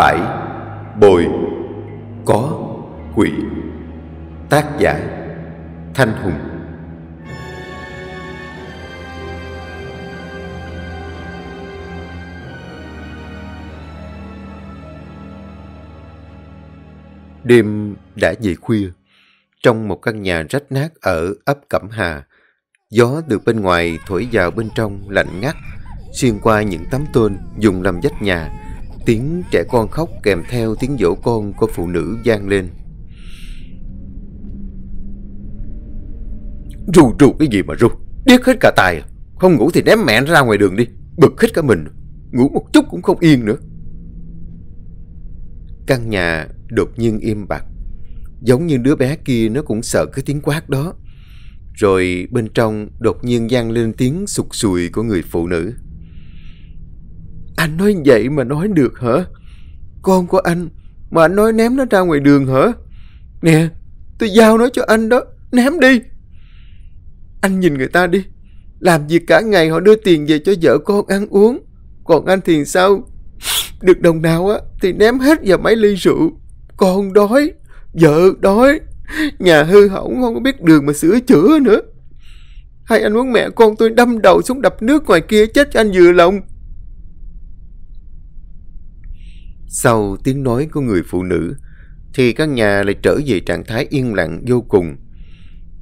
Bãi, Bồi, Có, Quỷ, Tác giả, Thanh Hùng. Đêm đã về khuya, Trong một căn nhà rách nát ở ấp Cẩm Hà, Gió từ bên ngoài thổi vào bên trong lạnh ngắt, Xuyên qua những tấm tôn dùng làm vách nhà Tiếng trẻ con khóc kèm theo tiếng dỗ con của phụ nữ vang lên. Rù rù cái gì mà rù, Điếc hết cả tài à. Không ngủ thì ném mẹ ra ngoài đường đi. Bực hết cả mình. Ngủ một chút cũng không yên nữa. Căn nhà đột nhiên im bặt. Giống như đứa bé kia nó cũng sợ cái tiếng quát đó. Rồi bên trong đột nhiên vang lên tiếng sụt sùi của người phụ nữ. Anh nói vậy mà nói được hả? Con của anh mà anh nói ném nó ra ngoài đường hả? Nè, tôi giao nó cho anh đó, ném đi. Anh nhìn người ta đi, làm việc cả ngày họ đưa tiền về cho vợ con ăn uống. Còn anh thì sao? Được đồng nào á thì ném hết vào mấy ly rượu. Con đói, vợ đói, nhà hư hỏng không có biết đường mà sửa chữa nữa. Hay anh muốn mẹ con tôi đâm đầu xuống đập nước ngoài kia chết cho anh vừa lòng. Sau tiếng nói của người phụ nữ, thì căn nhà lại trở về trạng thái yên lặng vô cùng.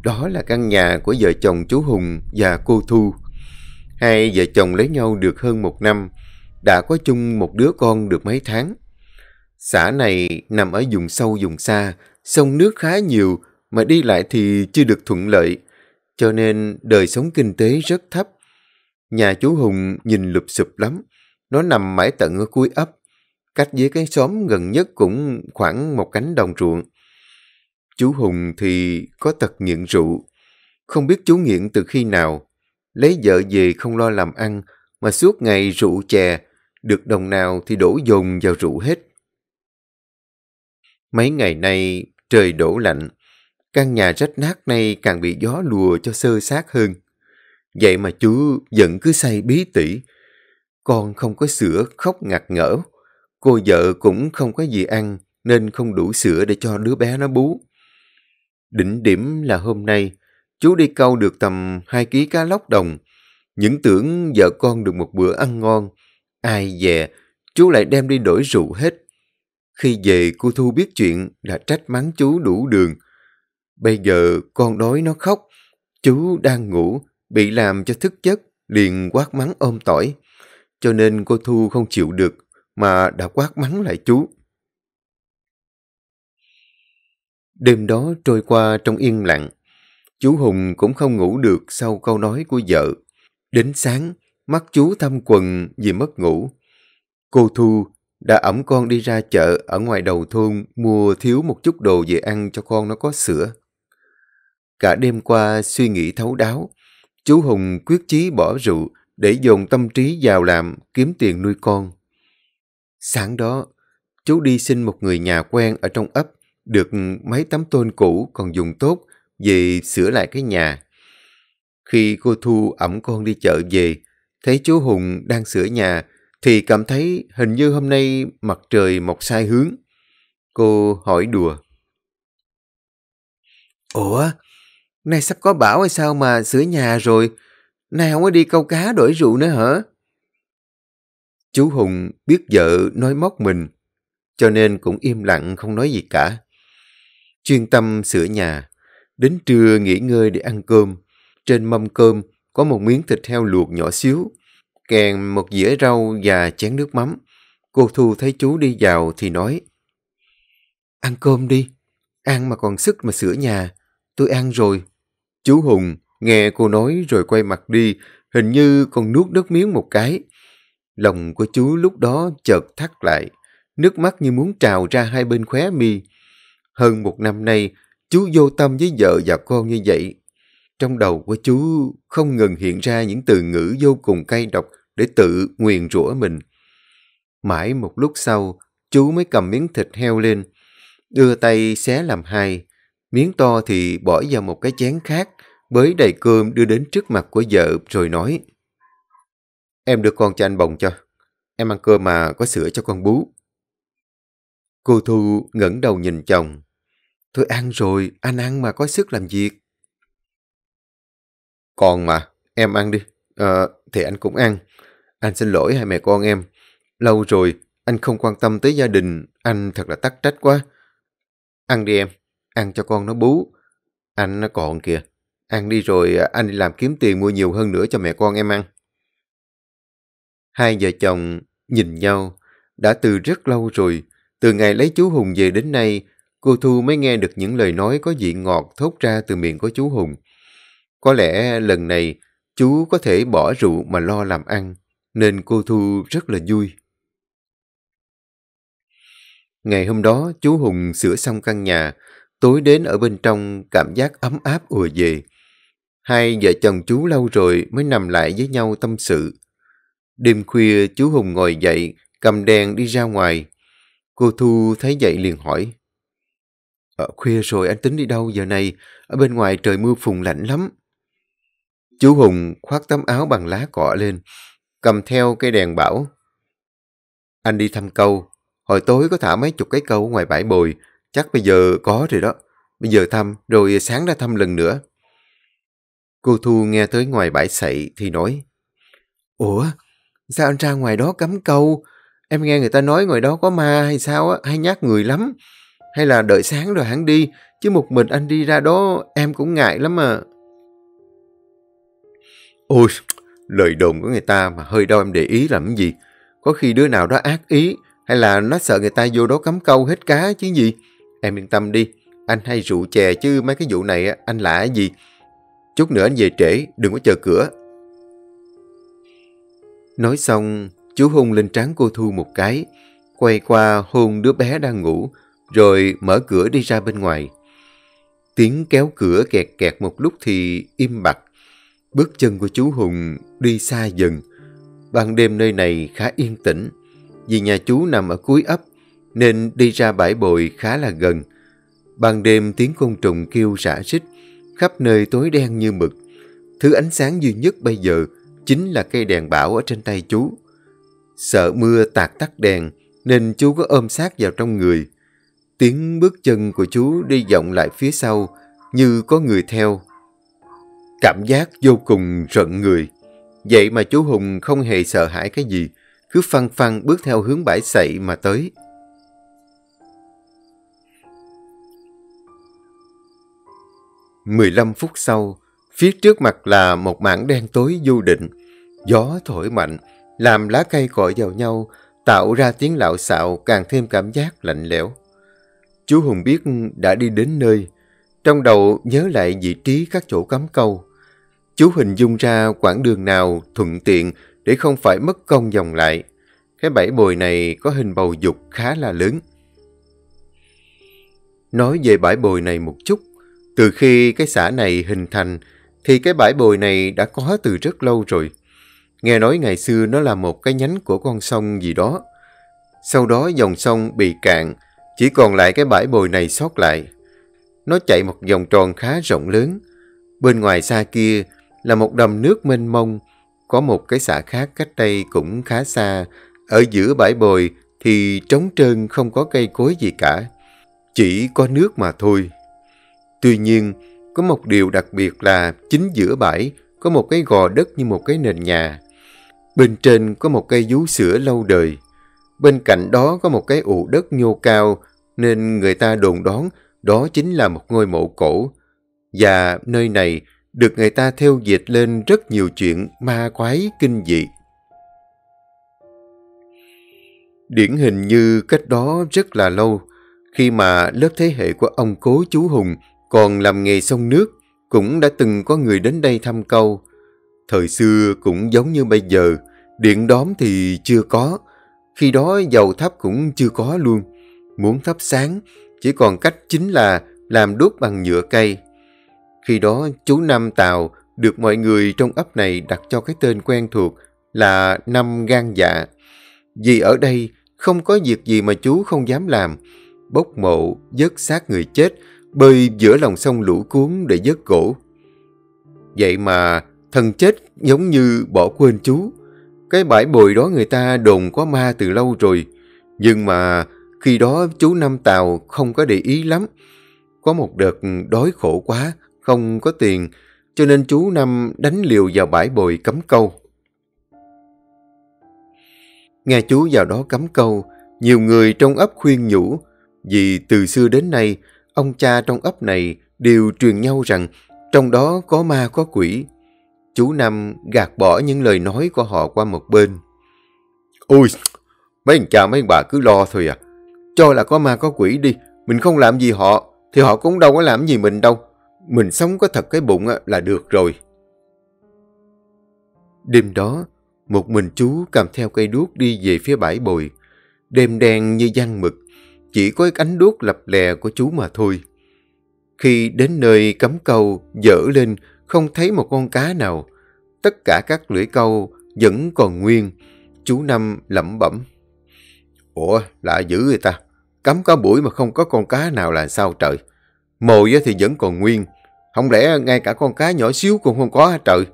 Đó là căn nhà của vợ chồng chú Hùng và cô Thu. Hai vợ chồng lấy nhau được hơn một năm, đã có chung một đứa con được mấy tháng. Xã này nằm ở vùng sâu vùng xa, sông nước khá nhiều mà đi lại thì chưa được thuận lợi, cho nên đời sống kinh tế rất thấp. Nhà chú Hùng nhìn lụp sụp lắm, nó nằm mãi tận ở cuối ấp, cách với cái xóm gần nhất cũng khoảng một cánh đồng ruộng. Chú Hùng thì có tật nghiện rượu, không biết chú nghiện từ khi nào, lấy vợ về không lo làm ăn, mà suốt ngày rượu chè, được đồng nào thì đổ dồn vào rượu hết. Mấy ngày nay trời đổ lạnh, căn nhà rách nát này càng bị gió lùa cho sơ sát hơn. Vậy mà chú vẫn cứ say bí tỉ. Con không có sữa khóc ngặt ngỡ. Cô vợ cũng không có gì ăn nên không đủ sữa để cho đứa bé nó bú. Đỉnh điểm là hôm nay, chú đi câu được tầm 2 ký cá lóc đồng. Những tưởng vợ con được một bữa ăn ngon. Ai dè, chú lại đem đi đổi rượu hết. Khi về cô Thu biết chuyện đã trách mắng chú đủ đường. Bây giờ con đói nó khóc, chú đang ngủ, bị làm cho thức giấc, liền quát mắng ôm tỏi. Cho nên cô Thu không chịu được mà đã quát mắng lại chú. Đêm đó trôi qua trong yên lặng. Chú Hùng cũng không ngủ được sau câu nói của vợ. Đến sáng, mắt chú thăm quần vì mất ngủ. Cô Thu đã ẩm con đi ra chợ ở ngoài đầu thôn mua thiếu một chút đồ về ăn cho con nó có sữa. Cả đêm qua suy nghĩ thấu đáo, chú Hùng quyết chí bỏ rượu để dồn tâm trí vào làm kiếm tiền nuôi con. Sáng đó, chú đi xin một người nhà quen ở trong ấp, được mấy tấm tôn cũ còn dùng tốt về sửa lại cái nhà. Khi cô Thu ẩm con đi chợ về, thấy chú Hùng đang sửa nhà, thì cảm thấy hình như hôm nay mặt trời mọc sai hướng. Cô hỏi đùa. Ủa, nay sắp có bão hay sao mà sửa nhà rồi? Nay không có đi câu cá đổi rượu nữa hả? Chú Hùng biết vợ nói móc mình, cho nên cũng im lặng không nói gì cả. Chuyên tâm sửa nhà, đến trưa nghỉ ngơi để ăn cơm. Trên mâm cơm có một miếng thịt heo luộc nhỏ xíu, kèm một dĩa rau và chén nước mắm. Cô Thu thấy chú đi vào thì nói, Ăn cơm đi, ăn mà còn sức mà sửa nhà, tôi ăn rồi. Chú Hùng nghe cô nói rồi quay mặt đi, hình như còn nuốt nước miếng một cái. Lòng của chú lúc đó chợt thắt lại, nước mắt như muốn trào ra hai bên khóe mi. Hơn một năm nay, chú vô tâm với vợ và con như vậy. Trong đầu của chú không ngừng hiện ra những từ ngữ vô cùng cay độc để tự nguyền rủa mình. Mãi một lúc sau, chú mới cầm miếng thịt heo lên, đưa tay xé làm hai. Miếng to thì bỏ vào một cái chén khác, bới đầy cơm đưa đến trước mặt của vợ rồi nói Em đưa con cho anh bồng cho. Em ăn cơm mà có sữa cho con bú. Cô Thu ngẩng đầu nhìn chồng. Tôi ăn rồi, anh ăn mà có sức làm việc. Còn mà, em ăn đi. À, thì anh cũng ăn. Anh xin lỗi hai mẹ con em. Lâu rồi, anh không quan tâm tới gia đình, anh thật là tắc trách quá. Ăn đi em, ăn cho con nó bú. Anh nó còn kìa. Ăn đi rồi à, anh đi làm kiếm tiền mua nhiều hơn nữa cho mẹ con em ăn. Hai vợ chồng nhìn nhau, đã từ rất lâu rồi, từ ngày lấy chú Hùng về đến nay, cô Thu mới nghe được những lời nói có vị ngọt thốt ra từ miệng của chú Hùng. Có lẽ lần này chú có thể bỏ rượu mà lo làm ăn, nên cô Thu rất là vui. Ngày hôm đó, chú Hùng sửa xong căn nhà, tối đến ở bên trong cảm giác ấm áp ùa về. Hai vợ chồng chú lâu rồi mới nằm lại với nhau tâm sự. Đêm khuya chú Hùng ngồi dậy, cầm đèn đi ra ngoài. Cô Thu thấy vậy liền hỏi. Ờ, khuya rồi anh tính đi đâu giờ này? Ở bên ngoài trời mưa phùn lạnh lắm. Chú Hùng khoác tấm áo bằng lá cọ lên, cầm theo cây đèn bảo. Anh đi thăm câu, hồi tối có thả mấy chục cái câu ngoài bãi bồi, chắc bây giờ có rồi đó. Bây giờ thăm, rồi sáng ra thăm lần nữa. Cô Thu nghe tới ngoài bãi sậy thì nói, Ủa, sao anh ra ngoài đó cắm câu? Em nghe người ta nói ngoài đó có ma hay sao á, hay nhát người lắm. Hay là đợi sáng rồi hắn đi, chứ một mình anh đi ra đó em cũng ngại lắm mà. Ôi, lời đồn của người ta mà hơi đâu em để ý làm cái gì. Có khi đứa nào đó ác ý, hay là nó sợ người ta vô đó cắm câu hết cá chứ gì. Em yên tâm đi, anh hay rượu chè chứ mấy cái vụ này anh lạ gì. Chút nữa anh về trễ, đừng có chờ cửa. Nói xong, chú hôn lên trán cô Thu một cái, quay qua hôn đứa bé đang ngủ, rồi mở cửa đi ra bên ngoài. Tiếng kéo cửa kẹt kẹt một lúc thì im bặt. Bước chân của chú Hùng đi xa dần. Ban đêm nơi này khá yên tĩnh. Vì nhà chú nằm ở cuối ấp, nên đi ra bãi bồi khá là gần. Ban đêm tiếng côn trùng kêu rã rít, khắp nơi tối đen như mực. Thứ ánh sáng duy nhất bây giờ chính là cây đèn bảo ở trên tay chú. Sợ mưa tạt tắt đèn, nên chú có ôm sát vào trong người. Tiếng bước chân của chú đi vọng lại phía sau, như có người theo. Cảm giác vô cùng rợn người. Vậy mà chú Hùng không hề sợ hãi cái gì, cứ phăng phăng bước theo hướng bãi sậy mà tới. Mười lăm phút sau, phía trước mặt là một mảng đen tối du định. Gió thổi mạnh, làm lá cây cọ vào nhau, tạo ra tiếng lạo xạo càng thêm cảm giác lạnh lẽo. Chú Hùng biết đã đi đến nơi, trong đầu nhớ lại vị trí các chỗ cắm câu. Chú hình dung ra quãng đường nào thuận tiện để không phải mất công vòng lại. Cái bẫy bồi này có hình bầu dục khá là lớn. Nói về bãi bồi này một chút, từ khi cái xã này hình thành thì cái bãi bồi này đã có từ rất lâu rồi. Nghe nói ngày xưa nó là một cái nhánh của con sông gì đó. Sau đó dòng sông bị cạn, chỉ còn lại cái bãi bồi này sót lại. Nó chạy một vòng tròn khá rộng lớn. Bên ngoài xa kia là một đầm nước mênh mông. Có một cái xã khác cách đây cũng khá xa. Ở giữa bãi bồi thì trống trơn không có cây cối gì cả. Chỉ có nước mà thôi. Tuy nhiên, có một điều đặc biệt là chính giữa bãi có một cái gò đất như một cái nền nhà. Bên trên có một cây vú sữa lâu đời. Bên cạnh đó có một cái ụ đất nhô cao nên người ta đồn đoán đó chính là một ngôi mộ cổ. Và nơi này được người ta theo dịch lên rất nhiều chuyện ma quái kinh dị. Điển hình như cách đó rất là lâu, khi mà lớp thế hệ của ông cố chú Hùng còn làm nghề sông nước, cũng đã từng có người đến đây thăm câu. Thời xưa cũng giống như bây giờ, điện đóm thì chưa có, khi đó dầu thắp cũng chưa có luôn. Muốn thắp sáng, chỉ còn cách chính là làm đốt bằng nhựa cây. Khi đó chú Năm Tàu được mọi người trong ấp này đặt cho cái tên quen thuộc là Năm gan dạ. Vì ở đây không có việc gì mà chú không dám làm. Bốc mộ, dớt xác người chết, bơi giữa lòng sông lũ cuốn để dớt gỗ. Vậy mà thần chết giống như bỏ quên chú. Cái bãi bồi đó người ta đồn có ma từ lâu rồi. Nhưng mà Khi đó chú Năm Tàu không có để ý lắm. Có một đợt đói khổ quá, không có tiền, cho nên chú Năm đánh liều vào bãi bồi cấm câu. Nghe chú vào đó cấm câu, nhiều người trong ấp khuyên nhủ, vì từ xưa đến nay, ông cha trong ấp này đều truyền nhau rằng trong đó có ma có quỷ. Chú Năm gạt bỏ những lời nói của họ qua một bên. Ôi, mấy anh cha mấy anh bà cứ lo thôi à. Cho là có ma có quỷ đi, mình không làm gì họ, thì họ cũng đâu có làm gì mình đâu. Mình sống có thật cái bụng là được rồi. Đêm đó, một mình chú cầm theo cây đuốc đi về phía bãi bồi. Đêm đen như giăng mực, chỉ có cái ánh đuốc lập lè của chú mà thôi. Khi đến nơi cắm câu, dở lên, không thấy một con cá nào. Tất cả các lưỡi câu vẫn còn nguyên. Chú Năm lẩm bẩm. Ủa, lạ dữ người ta. Cắm cá buổi mà không có con cá nào là sao trời. Mồi thì vẫn còn nguyên. Không lẽ ngay cả con cá nhỏ xíu cũng không có hả trời?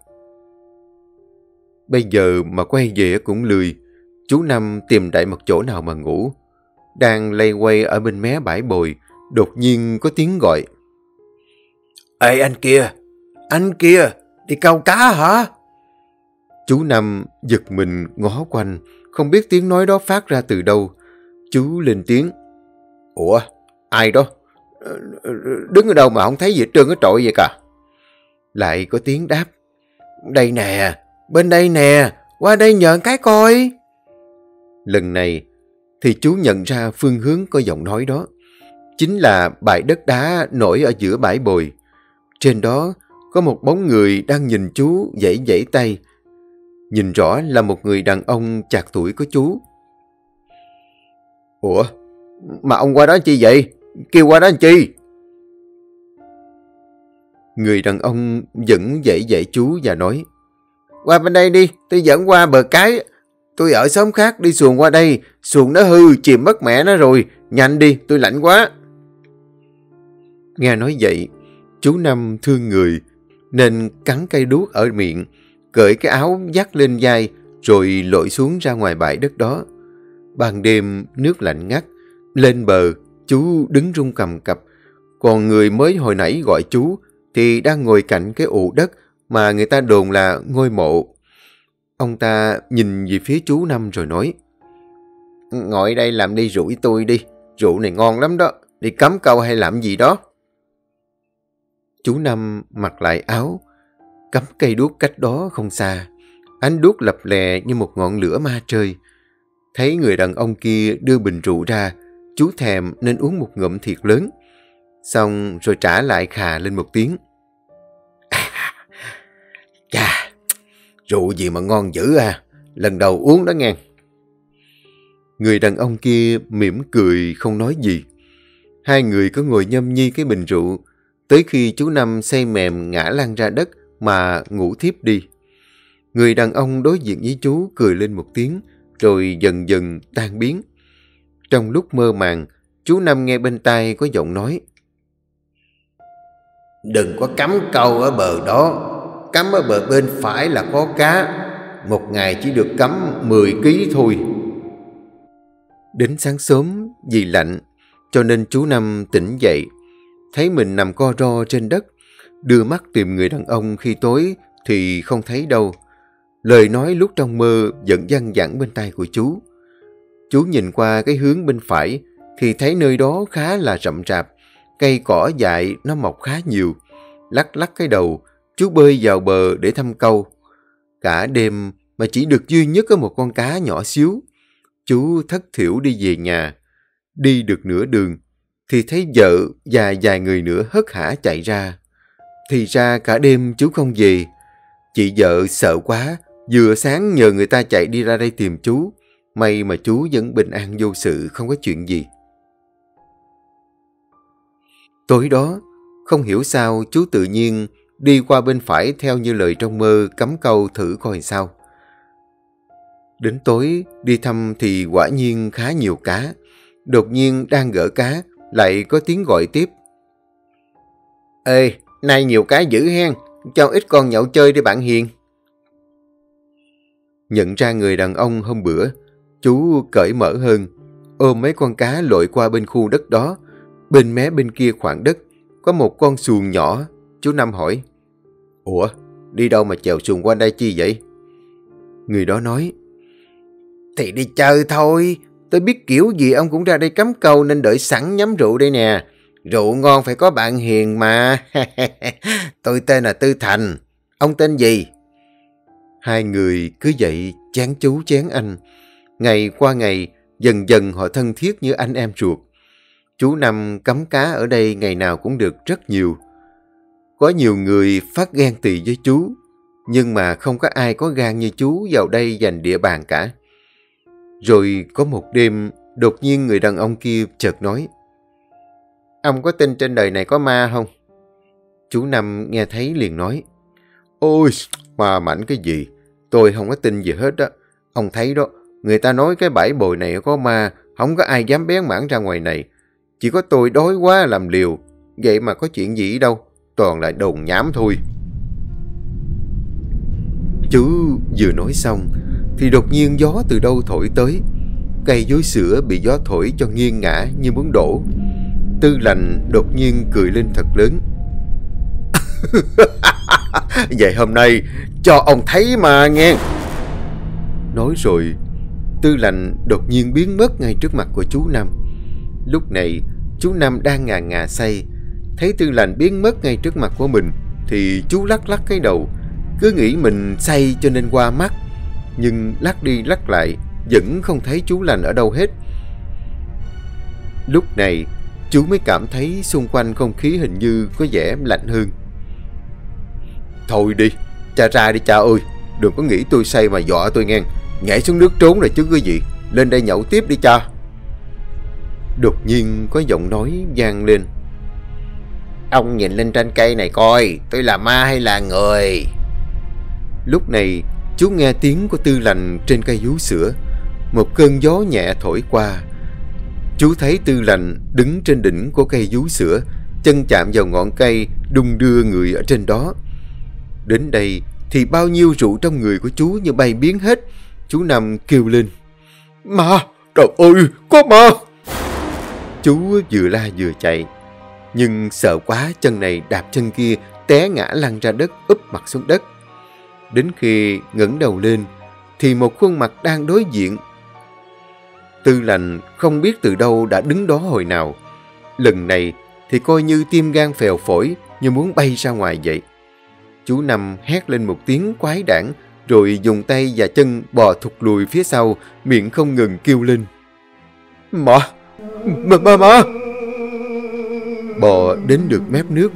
Bây giờ mà quay về cũng lười. Chú Năm tìm đại một chỗ nào mà ngủ. Đang lay quay ở bên mé bãi bồi, đột nhiên có tiếng gọi. Ê anh kia, anh kia, đi câu cá hả? Chú Năm giật mình ngó quanh, không biết tiếng nói đó phát ra từ đâu. Chú lên tiếng. Ủa, ai đó? Đứng ở đâu mà không thấy gì trơn cái trội vậy cả? Lại có tiếng đáp. Đây nè, bên đây nè, qua đây nhờ cái coi. Lần này thì chú nhận ra phương hướng có giọng nói đó. Chính là bãi đất đá nổi ở giữa bãi bồi. Trên đó có một bóng người đang nhìn chú dãy dãy tay. Nhìn rõ là một người đàn ông chạc tuổi của chú. Ủa, mà ông qua đó chi vậy? Kêu qua đó chi? Người đàn ông vẫn dãy dãy chú và nói Qua bên đây đi, tôi dẫn qua bờ cái. Tôi ở xóm khác đi xuồng qua đây, xuồng nó hư, chìm mất mẹ nó rồi. Nhanh đi, tôi lạnh quá. Nghe nói vậy, chú Năm thương người, nên cắn cây đuốc ở miệng, cởi cái áo dắt lên vai, rồi lội xuống ra ngoài bãi đất đó. Ban đêm, nước lạnh ngắt, lên bờ, chú đứng rung cầm cập, còn người mới hồi nãy gọi chú thì đang ngồi cạnh cái ụ đất mà người ta đồn là ngôi mộ. Ông ta nhìn về phía chú Năm rồi nói, Ngồi đây làm đi rủi tôi đi, rượu này ngon lắm đó, đi cắm câu hay làm gì đó. Chú Năm mặc lại áo, cắm cây đuốc cách đó không xa. Ánh đuốc lập lè như một ngọn lửa ma trời. Thấy người đàn ông kia đưa bình rượu ra, chú thèm nên uống một ngụm thiệt lớn. Xong rồi trả lại khà lên một tiếng. À, chà, rượu gì mà ngon dữ à, lần đầu uống đó nghe. Người đàn ông kia mỉm cười không nói gì. Hai người cứ ngồi nhâm nhi cái bình rượu, tới khi chú Năm say mềm ngã lăn ra đất mà ngủ thiếp đi. Người đàn ông đối diện với chú cười lên một tiếng, rồi dần dần tan biến. Trong lúc mơ màng, chú Năm nghe bên tai có giọng nói. Đừng có cắm câu ở bờ đó, cắm ở bờ bên phải là có cá, một ngày chỉ được cắm 10 kg thôi. Đến sáng sớm, vì lạnh, cho nên chú Năm tỉnh dậy, thấy mình nằm co ro trên đất, đưa mắt tìm người đàn ông khi tối thì không thấy đâu. Lời nói lúc trong mơ vẫn văng vẳng bên tai của chú. Chú nhìn qua cái hướng bên phải thì thấy nơi đó khá là rậm rạp, cây cỏ dại nó mọc khá nhiều. Lắc lắc cái đầu, chú bơi vào bờ để thăm câu. Cả đêm mà chỉ được duy nhất có một con cá nhỏ xíu. Chú thất thiểu đi về nhà. Đi được nửa đường, thì thấy vợ và vài người nữa hất hả chạy ra. Thì ra cả đêm chú không về. Chị vợ sợ quá, vừa sáng nhờ người ta chạy đi ra đây tìm chú. May mà chú vẫn bình an vô sự, không có chuyện gì. Tối đó, không hiểu sao chú tự nhiên đi qua bên phải theo như lời trong mơ cắm câu thử coi sao. Đến tối, đi thăm thì quả nhiên khá nhiều cá. Đột nhiên đang gỡ cá, lại có tiếng gọi tiếp. Ê, nay nhiều cá dữ hen, cho ít con nhậu chơi đi bạn Hiền. Nhận ra người đàn ông hôm bữa, chú cởi mở hơn. ôm mấy con cá lội qua bên khu đất đó. Bên mé bên kia khoảng đất, có một con xuồng nhỏ. Chú Năm hỏi, Ủa, đi đâu mà chèo xuồng qua đây chi vậy? Người đó nói, Thì đi chơi thôi, tôi biết kiểu gì ông cũng ra đây cắm câu nên đợi sẵn nhắm rượu đây nè. Rượu ngon phải có bạn hiền mà. tôi tên là Tư Thành, ông tên gì? Hai người cứ vậy chán chú chán anh. Ngày qua ngày, dần dần họ thân thiết như anh em ruột. Chú Năm cắm cá ở đây ngày nào cũng được rất nhiều. Có nhiều người phát ghen tị với chú, nhưng mà không có ai có gan như chú vào đây giành địa bàn cả. Rồi có một đêm, đột nhiên người đàn ông kia chợt nói, Ông có tin trên đời này có ma không? Chú Năm nghe thấy liền nói, Ôi, ma mảnh cái gì? Tôi không có tin gì hết đó. Ông thấy đó, người ta nói cái bãi bồi này có ma, không có ai dám bén mảng ra ngoài này. Chỉ có tôi đói quá làm liều, vậy mà có chuyện gì đâu, toàn là đồn nhảm thôi. Chú vừa nói xong, thì đột nhiên gió từ đâu thổi tới. Cây dối sữa bị gió thổi cho nghiêng ngã như muốn đổ. Tư lành đột nhiên cười lên thật lớn. Vậy hôm nay cho ông thấy mà nghe. Nói rồi, Tư lành đột nhiên biến mất ngay trước mặt của chú Năm. Lúc này, chú Năm đang ngà ngà say. Thấy Tư lành biến mất ngay trước mặt của mình, thì chú lắc lắc cái đầu. Cứ nghĩ mình say cho nên qua mắt. Nhưng lắc đi lắc lại, vẫn không thấy chú lành ở đâu hết. Lúc này, chú mới cảm thấy xung quanh không khí hình như có vẻ lạnh hơn. Thôi đi, cha ra đi cha ơi, đừng có nghĩ tôi say mà dọa tôi nghe. Nhảy xuống nước trốn rồi chứ cái gì, lên đây nhậu tiếp đi cha. Đột nhiên có giọng nói vang lên. Ông nhìn lên trên cây này coi, tôi là ma hay là người? Lúc này, chú nghe tiếng của tư lành trên cây vú sữa. Một cơn gió nhẹ thổi qua. Chú thấy tư lành đứng trên đỉnh của cây vú sữa, chân chạm vào ngọn cây, đung đưa người ở trên đó. Đến đây thì bao nhiêu rượu trong người của chú như bay biến hết. Chú nằm kêu lên. Ma! Trời ơi! Có ma! Chú vừa la vừa chạy. Nhưng sợ quá chân này đạp chân kia té ngã lăn ra đất úp mặt xuống đất. Đến khi ngẩng đầu lên thì một khuôn mặt đang đối diện. Tư lành không biết từ đâu đã đứng đó hồi nào. Lần này thì coi như tim gan phèo phổi như muốn bay ra ngoài vậy. Chú Năm hét lên một tiếng quái đản, rồi dùng tay và chân bò thụt lùi phía sau, miệng không ngừng kêu lên. Mà! Mà mà mà! Bò đến được mép nước,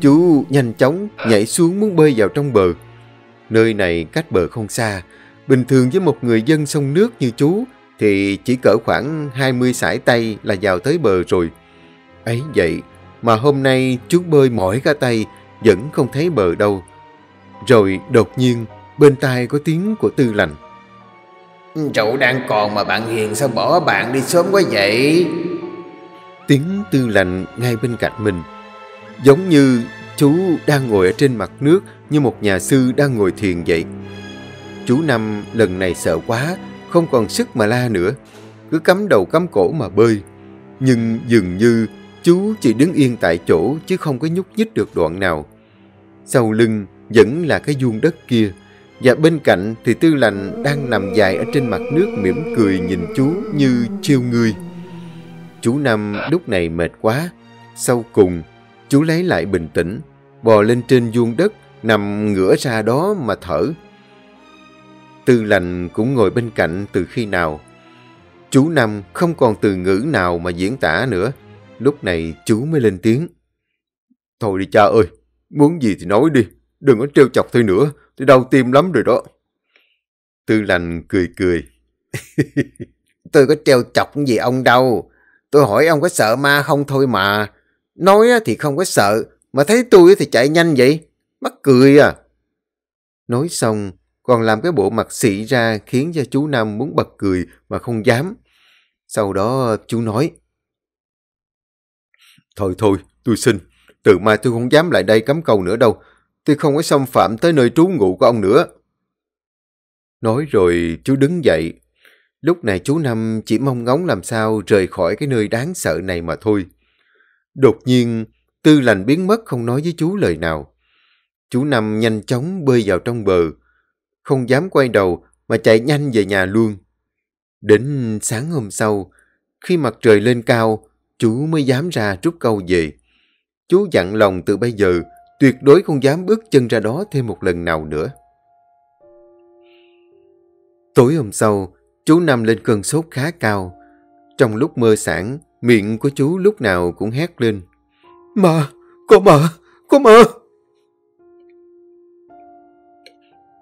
chú nhanh chóng nhảy xuống muốn bơi vào trong bờ. Nơi này cách bờ không xa, bình thường với một người dân sông nước như chú thì chỉ cỡ khoảng 20 sải tay là vào tới bờ rồi. Ấy vậy mà hôm nay chú bơi mỏi cả tay vẫn không thấy bờ đâu. Rồi đột nhiên, bên tai có tiếng của tư lành. Rượu đang còn mà bạn Hiền sao bỏ bạn đi sớm quá vậy? Tiếng tư lành ngay bên cạnh mình. Giống như chú đang ngồi ở trên mặt nước như một nhà sư đang ngồi thiền vậy. Chú Năm lần này sợ quá, không còn sức mà la nữa. Cứ cắm đầu cắm cổ mà bơi. Nhưng dường như chú chỉ đứng yên tại chỗ chứ không có nhúc nhích được đoạn nào. Sau lưng vẫn là cái vuông đất kia. Và bên cạnh thì tư lành đang nằm dài ở trên mặt nước mỉm cười nhìn chú như chiêu người. Chú Năm lúc này mệt quá. Sau cùng, chú lấy lại bình tĩnh, bò lên trên vuông đất, nằm ngửa ra đó mà thở. Tư lành cũng ngồi bên cạnh từ khi nào. Chú Năm không còn từ ngữ nào mà diễn tả nữa. Lúc này chú mới lên tiếng. Thôi đi cha ơi, muốn gì thì nói đi. Đừng có trêu chọc tôi nữa, tôi đau tim lắm rồi đó. Tư lành cười cười. tôi có trêu chọc gì ông đâu. Tôi hỏi ông có sợ ma không thôi mà. Nói thì không có sợ, mà thấy tôi thì chạy nhanh vậy. Mắc cười à. Nói xong, còn làm cái bộ mặt xị ra khiến cho chú nam muốn bật cười mà không dám. Sau đó chú nói. Thôi thôi, tôi xin. Từ mai tôi không dám lại đây cắm câu nữa đâu. Tôi không có xâm phạm tới nơi trú ngụ của ông nữa. Nói rồi chú đứng dậy. Lúc này chú Năm chỉ mong ngóng làm sao rời khỏi cái nơi đáng sợ này mà thôi. Đột nhiên, tư lành biến mất không nói với chú lời nào. Chú Năm nhanh chóng bơi vào trong bờ, không dám quay đầu mà chạy nhanh về nhà luôn. Đến sáng hôm sau, khi mặt trời lên cao, chú mới dám ra rút câu về. Chú dặn lòng từ bây giờ, tuyệt đối không dám bước chân ra đó thêm một lần nào nữa. Tối hôm sau, chú nằm lên cơn sốt khá cao. Trong lúc mơ sản, miệng của chú lúc nào cũng hét lên. Mơ, có mơ, có mơ.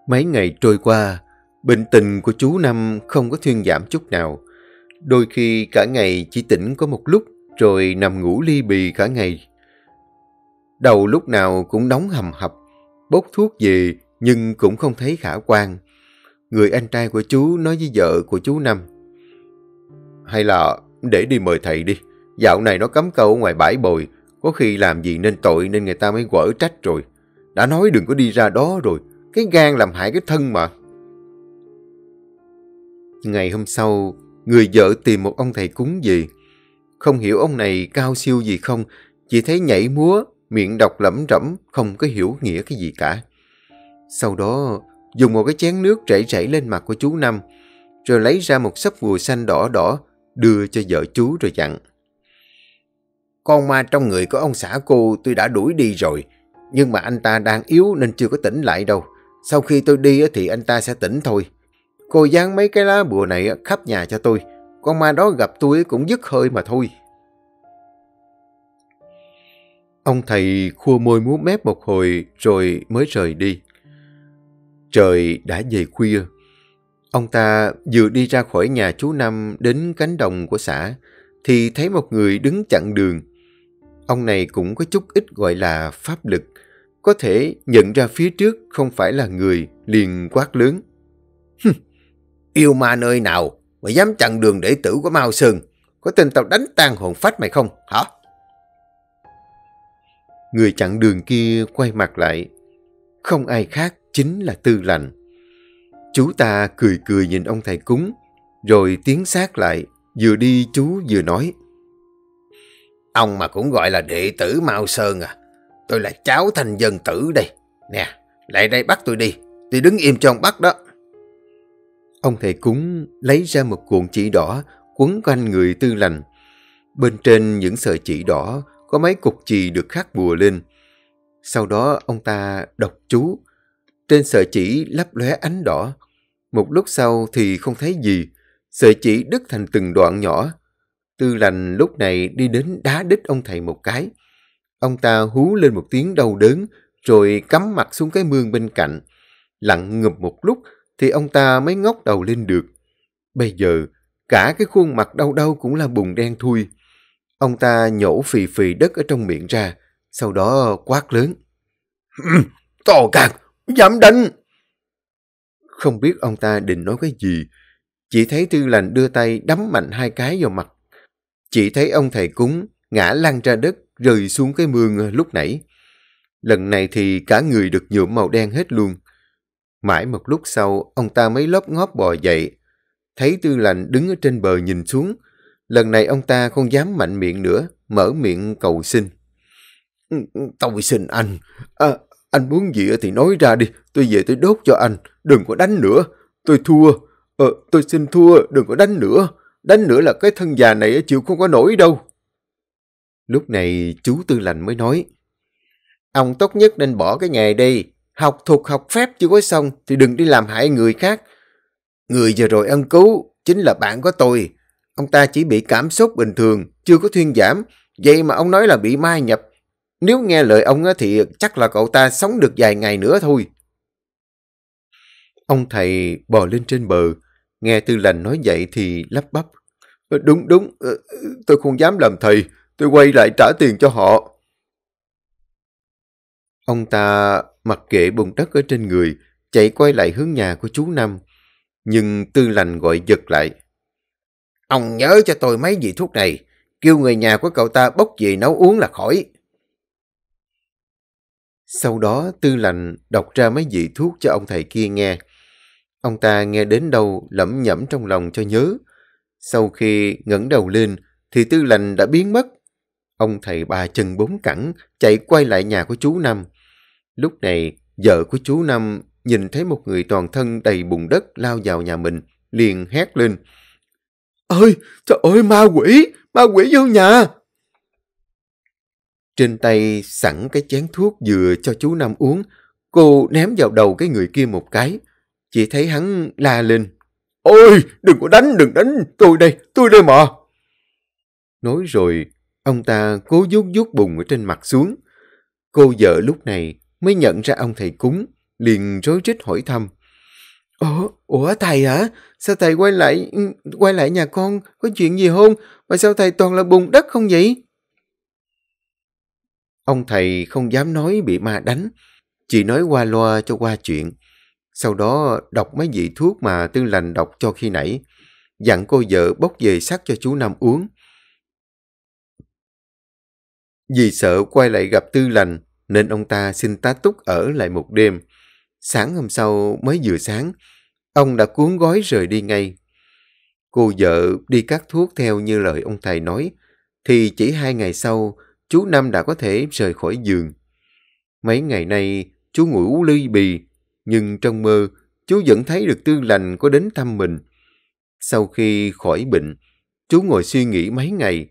Mấy ngày trôi qua, bệnh tình của chú Năm không có thuyên giảm chút nào. Đôi khi cả ngày chỉ tỉnh có một lúc rồi nằm ngủ ly bì cả ngày. Đầu lúc nào cũng nóng hầm hập, bốc thuốc về nhưng cũng không thấy khả quan. Người anh trai của chú nói với vợ của chú Năm. Hay là để đi mời thầy đi, dạo này nó cấm câu ngoài bãi bồi, có khi làm gì nên tội nên người ta mới quở trách rồi. Đã nói đừng có đi ra đó rồi, cái gan làm hại cái thân mà. Ngày hôm sau, người vợ tìm một ông thầy cúng gì. Không hiểu ông này cao siêu gì không, chỉ thấy nhảy múa, miệng đọc lẩm rẩm, không có hiểu nghĩa cái gì cả. Sau đó, dùng một cái chén nước chảy chảy lên mặt của chú Năm, rồi lấy ra một sấp bùa xanh đỏ đỏ, đưa cho vợ chú rồi dặn. Con ma trong người của ông xã cô tôi đã đuổi đi rồi, nhưng mà anh ta đang yếu nên chưa có tỉnh lại đâu. Sau khi tôi đi thì anh ta sẽ tỉnh thôi. Cô dán mấy cái lá bùa này khắp nhà cho tôi. Con ma đó gặp tôi cũng dứt hơi mà thôi. Ông thầy khua môi múa mép một hồi rồi mới rời đi. Trời đã về khuya. Ông ta vừa đi ra khỏi nhà chú Năm đến cánh đồng của xã thì thấy một người đứng chặn đường. Ông này cũng có chút ít gọi là pháp lực, có thể nhận ra phía trước không phải là người liền quát lớn. Yêu ma nơi nào mà dám chặn đường đệ tử của Mao Sơn? Có tin tao đánh tan hồn phách mày không, hả? Người chặn đường kia quay mặt lại. Không ai khác chính là Tư Lành. Chú ta cười cười nhìn ông thầy cúng, rồi tiến sát lại, vừa đi chú vừa nói. Ông mà cũng gọi là đệ tử Mao Sơn à? Tôi là cháu thành dân tử đây. Nè, lại đây bắt tôi đi. Tôi đứng im cho ông bắt đó. Ông thầy cúng lấy ra một cuộn chỉ đỏ quấn quanh người tư lành. Bên trên những sợi chỉ đỏ có mấy cục chì được khắc bùa lên. Sau đó ông ta đọc chú. Trên sợi chỉ lấp lóe ánh đỏ. Một lúc sau thì không thấy gì. Sợi chỉ đứt thành từng đoạn nhỏ. Tư lành lúc này đi đến đá đít ông thầy một cái. Ông ta hú lên một tiếng đau đớn, rồi cắm mặt xuống cái mương bên cạnh. Lặng ngụp một lúc thì ông ta mới ngóc đầu lên được. Bây giờ, cả cái khuôn mặt đau đau cũng là bùn đen thui. Ông ta nhổ phì phì đất ở trong miệng ra, sau đó quát lớn. To càng, dám đánh! Không biết ông ta định nói cái gì, chỉ thấy tư lành đưa tay đấm mạnh hai cái vào mặt. Chỉ thấy ông thầy cúng ngã lăn ra đất rơi xuống cái mương ờ, lúc nãy. Lần này thì cả người được nhuộm màu đen hết luôn. Mãi một lúc sau, ông ta mới lóp ngóp bò dậy. Thấy tư lành đứng ở trên bờ nhìn xuống. Lần này ông ta không dám mạnh miệng nữa, mở miệng cầu xin. Ừ, ừ, Tôi xin anh. À, anh muốn gì thì nói ra đi. Tôi về tôi đốt cho anh. Đừng có đánh nữa. Tôi thua. Ờ, tôi xin thua. Đừng có đánh nữa. Đánh nữa là cái thân già này chịu không có nổi đâu. Lúc này chú Tư Lành mới nói. Ông tốt nhất nên bỏ cái nghề đi. Học thuộc học phép chưa có xong thì đừng đi làm hại người khác. Người vừa rồi ân cứu chính là bạn của tôi. Ông ta chỉ bị cảm xúc bình thường, chưa có thuyên giảm. Vậy mà ông nói là bị mai nhập. Nếu nghe lời ông thì chắc là cậu ta sống được vài ngày nữa thôi. Ông thầy bò lên trên bờ, nghe tư lành nói vậy thì lắp bắp. Ờ, đúng, đúng, ờ, tôi không dám làm thầy, tôi quay lại trả tiền cho họ. Ông ta mặc kệ bùn đất ở trên người, chạy quay lại hướng nhà của chú Năm. Nhưng tư lành gọi giật lại. Ông nhớ cho tôi mấy vị thuốc này, kêu người nhà của cậu ta bốc về nấu uống là khỏi. Sau đó tư lành đọc ra mấy vị thuốc cho ông thầy kia nghe. Ông ta nghe đến đâu lẩm nhẩm trong lòng cho nhớ. Sau khi ngẩng đầu lên thì tư lành đã biến mất. Ông thầy ba chân bốn cẳng chạy quay lại nhà của chú Năm. Lúc này vợ của chú Năm nhìn thấy một người toàn thân đầy bùn đất lao vào nhà mình, liền hét lên. Ơi, trời ơi, ma quỷ, ma quỷ vô nhà. Trên tay sẵn cái chén thuốc vừa cho chú Năm uống, cô ném vào đầu cái người kia một cái. Chỉ thấy hắn la lên. Ôi, đừng có đánh, đừng đánh, tôi đây, tôi đây mà. Nói rồi, ông ta cố vuốt vuốt bùn ở trên mặt xuống. Cô vợ lúc này mới nhận ra ông thầy cúng, liền rối rít hỏi thăm. Ủa, ủa thầy hả? Sao thầy quay lại ừ, quay lại nhà con? Có chuyện gì không? Mà sao thầy toàn là bùn đất không vậy? Ông thầy không dám nói bị ma đánh, chỉ nói qua loa cho qua chuyện. Sau đó đọc mấy vị thuốc mà tư lành đọc cho khi nãy, dặn cô vợ bốc về sắc cho chú Nam uống. Vì sợ quay lại gặp tư lành, nên ông ta xin tá túc ở lại một đêm. Sáng hôm sau mới vừa sáng, ông đã cuốn gói rời đi ngay. Cô vợ đi cắt thuốc theo như lời ông thầy nói, thì chỉ hai ngày sau, chú Năm đã có thể rời khỏi giường. Mấy ngày nay, chú ngủ ly bì, nhưng trong mơ, chú vẫn thấy được tư lành có đến thăm mình. Sau khi khỏi bệnh, chú ngồi suy nghĩ mấy ngày.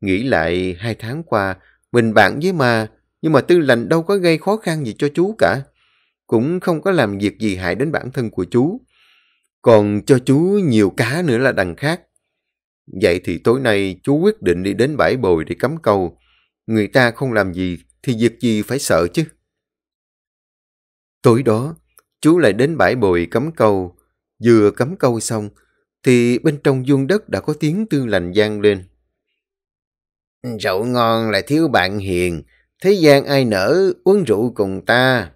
Nghĩ lại hai tháng qua, mình bạn với ma, nhưng mà tư lành đâu có gây khó khăn gì cho chú cả. Cũng không có làm việc gì hại đến bản thân của chú. Còn cho chú nhiều cá nữa là đằng khác. Vậy thì tối nay chú quyết định đi đến bãi bồi để cắm câu. Người ta không làm gì thì việc gì phải sợ chứ. Tối đó, chú lại đến bãi bồi cắm câu. Vừa cắm câu xong, thì bên trong vuông đất đã có tiếng tư lành gian lên. Rượu ngon lại thiếu bạn hiền, thế gian ai nỡ uống rượu cùng ta.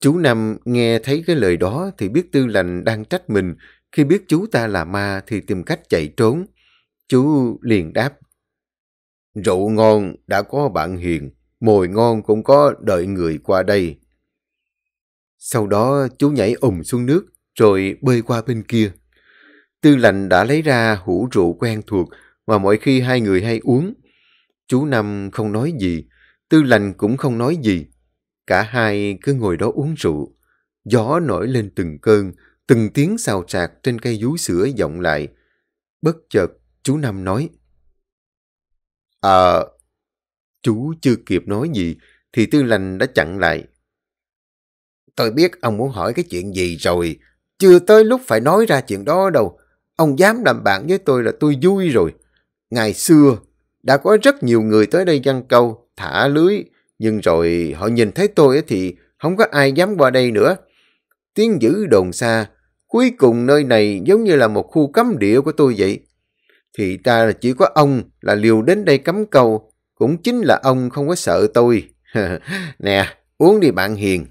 Chú Năm nghe thấy cái lời đó thì biết tư lành đang trách mình, khi biết chú ta là ma thì tìm cách chạy trốn. Chú liền đáp. Rượu ngon đã có bạn hiền, mồi ngon cũng có đợi người qua đây. Sau đó chú nhảy ủng xuống nước, rồi bơi qua bên kia. Tư lành đã lấy ra hũ rượu quen thuộc mà mỗi khi hai người hay uống. Chú Năm không nói gì, Tư lành cũng không nói gì. Cả hai cứ ngồi đó uống rượu. Gió nổi lên từng cơn, từng tiếng xào xạc trên cây vú sữa vọng lại. Bất chợt, chú Năm nói. Ờ, chú chưa kịp nói gì, thì tư lành đã chặn lại. Tôi biết ông muốn hỏi cái chuyện gì rồi. Chưa tới lúc phải nói ra chuyện đó đâu. Ông dám làm bạn với tôi là tôi vui rồi. Ngày xưa, đã có rất nhiều người tới đây văn câu, thả lưới. Nhưng rồi họ nhìn thấy tôi thì không có ai dám qua đây nữa. Tiếng dữ đồn xa. Cuối cùng nơi này giống như là một khu cấm địa của tôi vậy. Thì ta là chỉ có ông là liều đến đây cấm câu. Cũng chính là ông không có sợ tôi. nè, uống đi bạn hiền.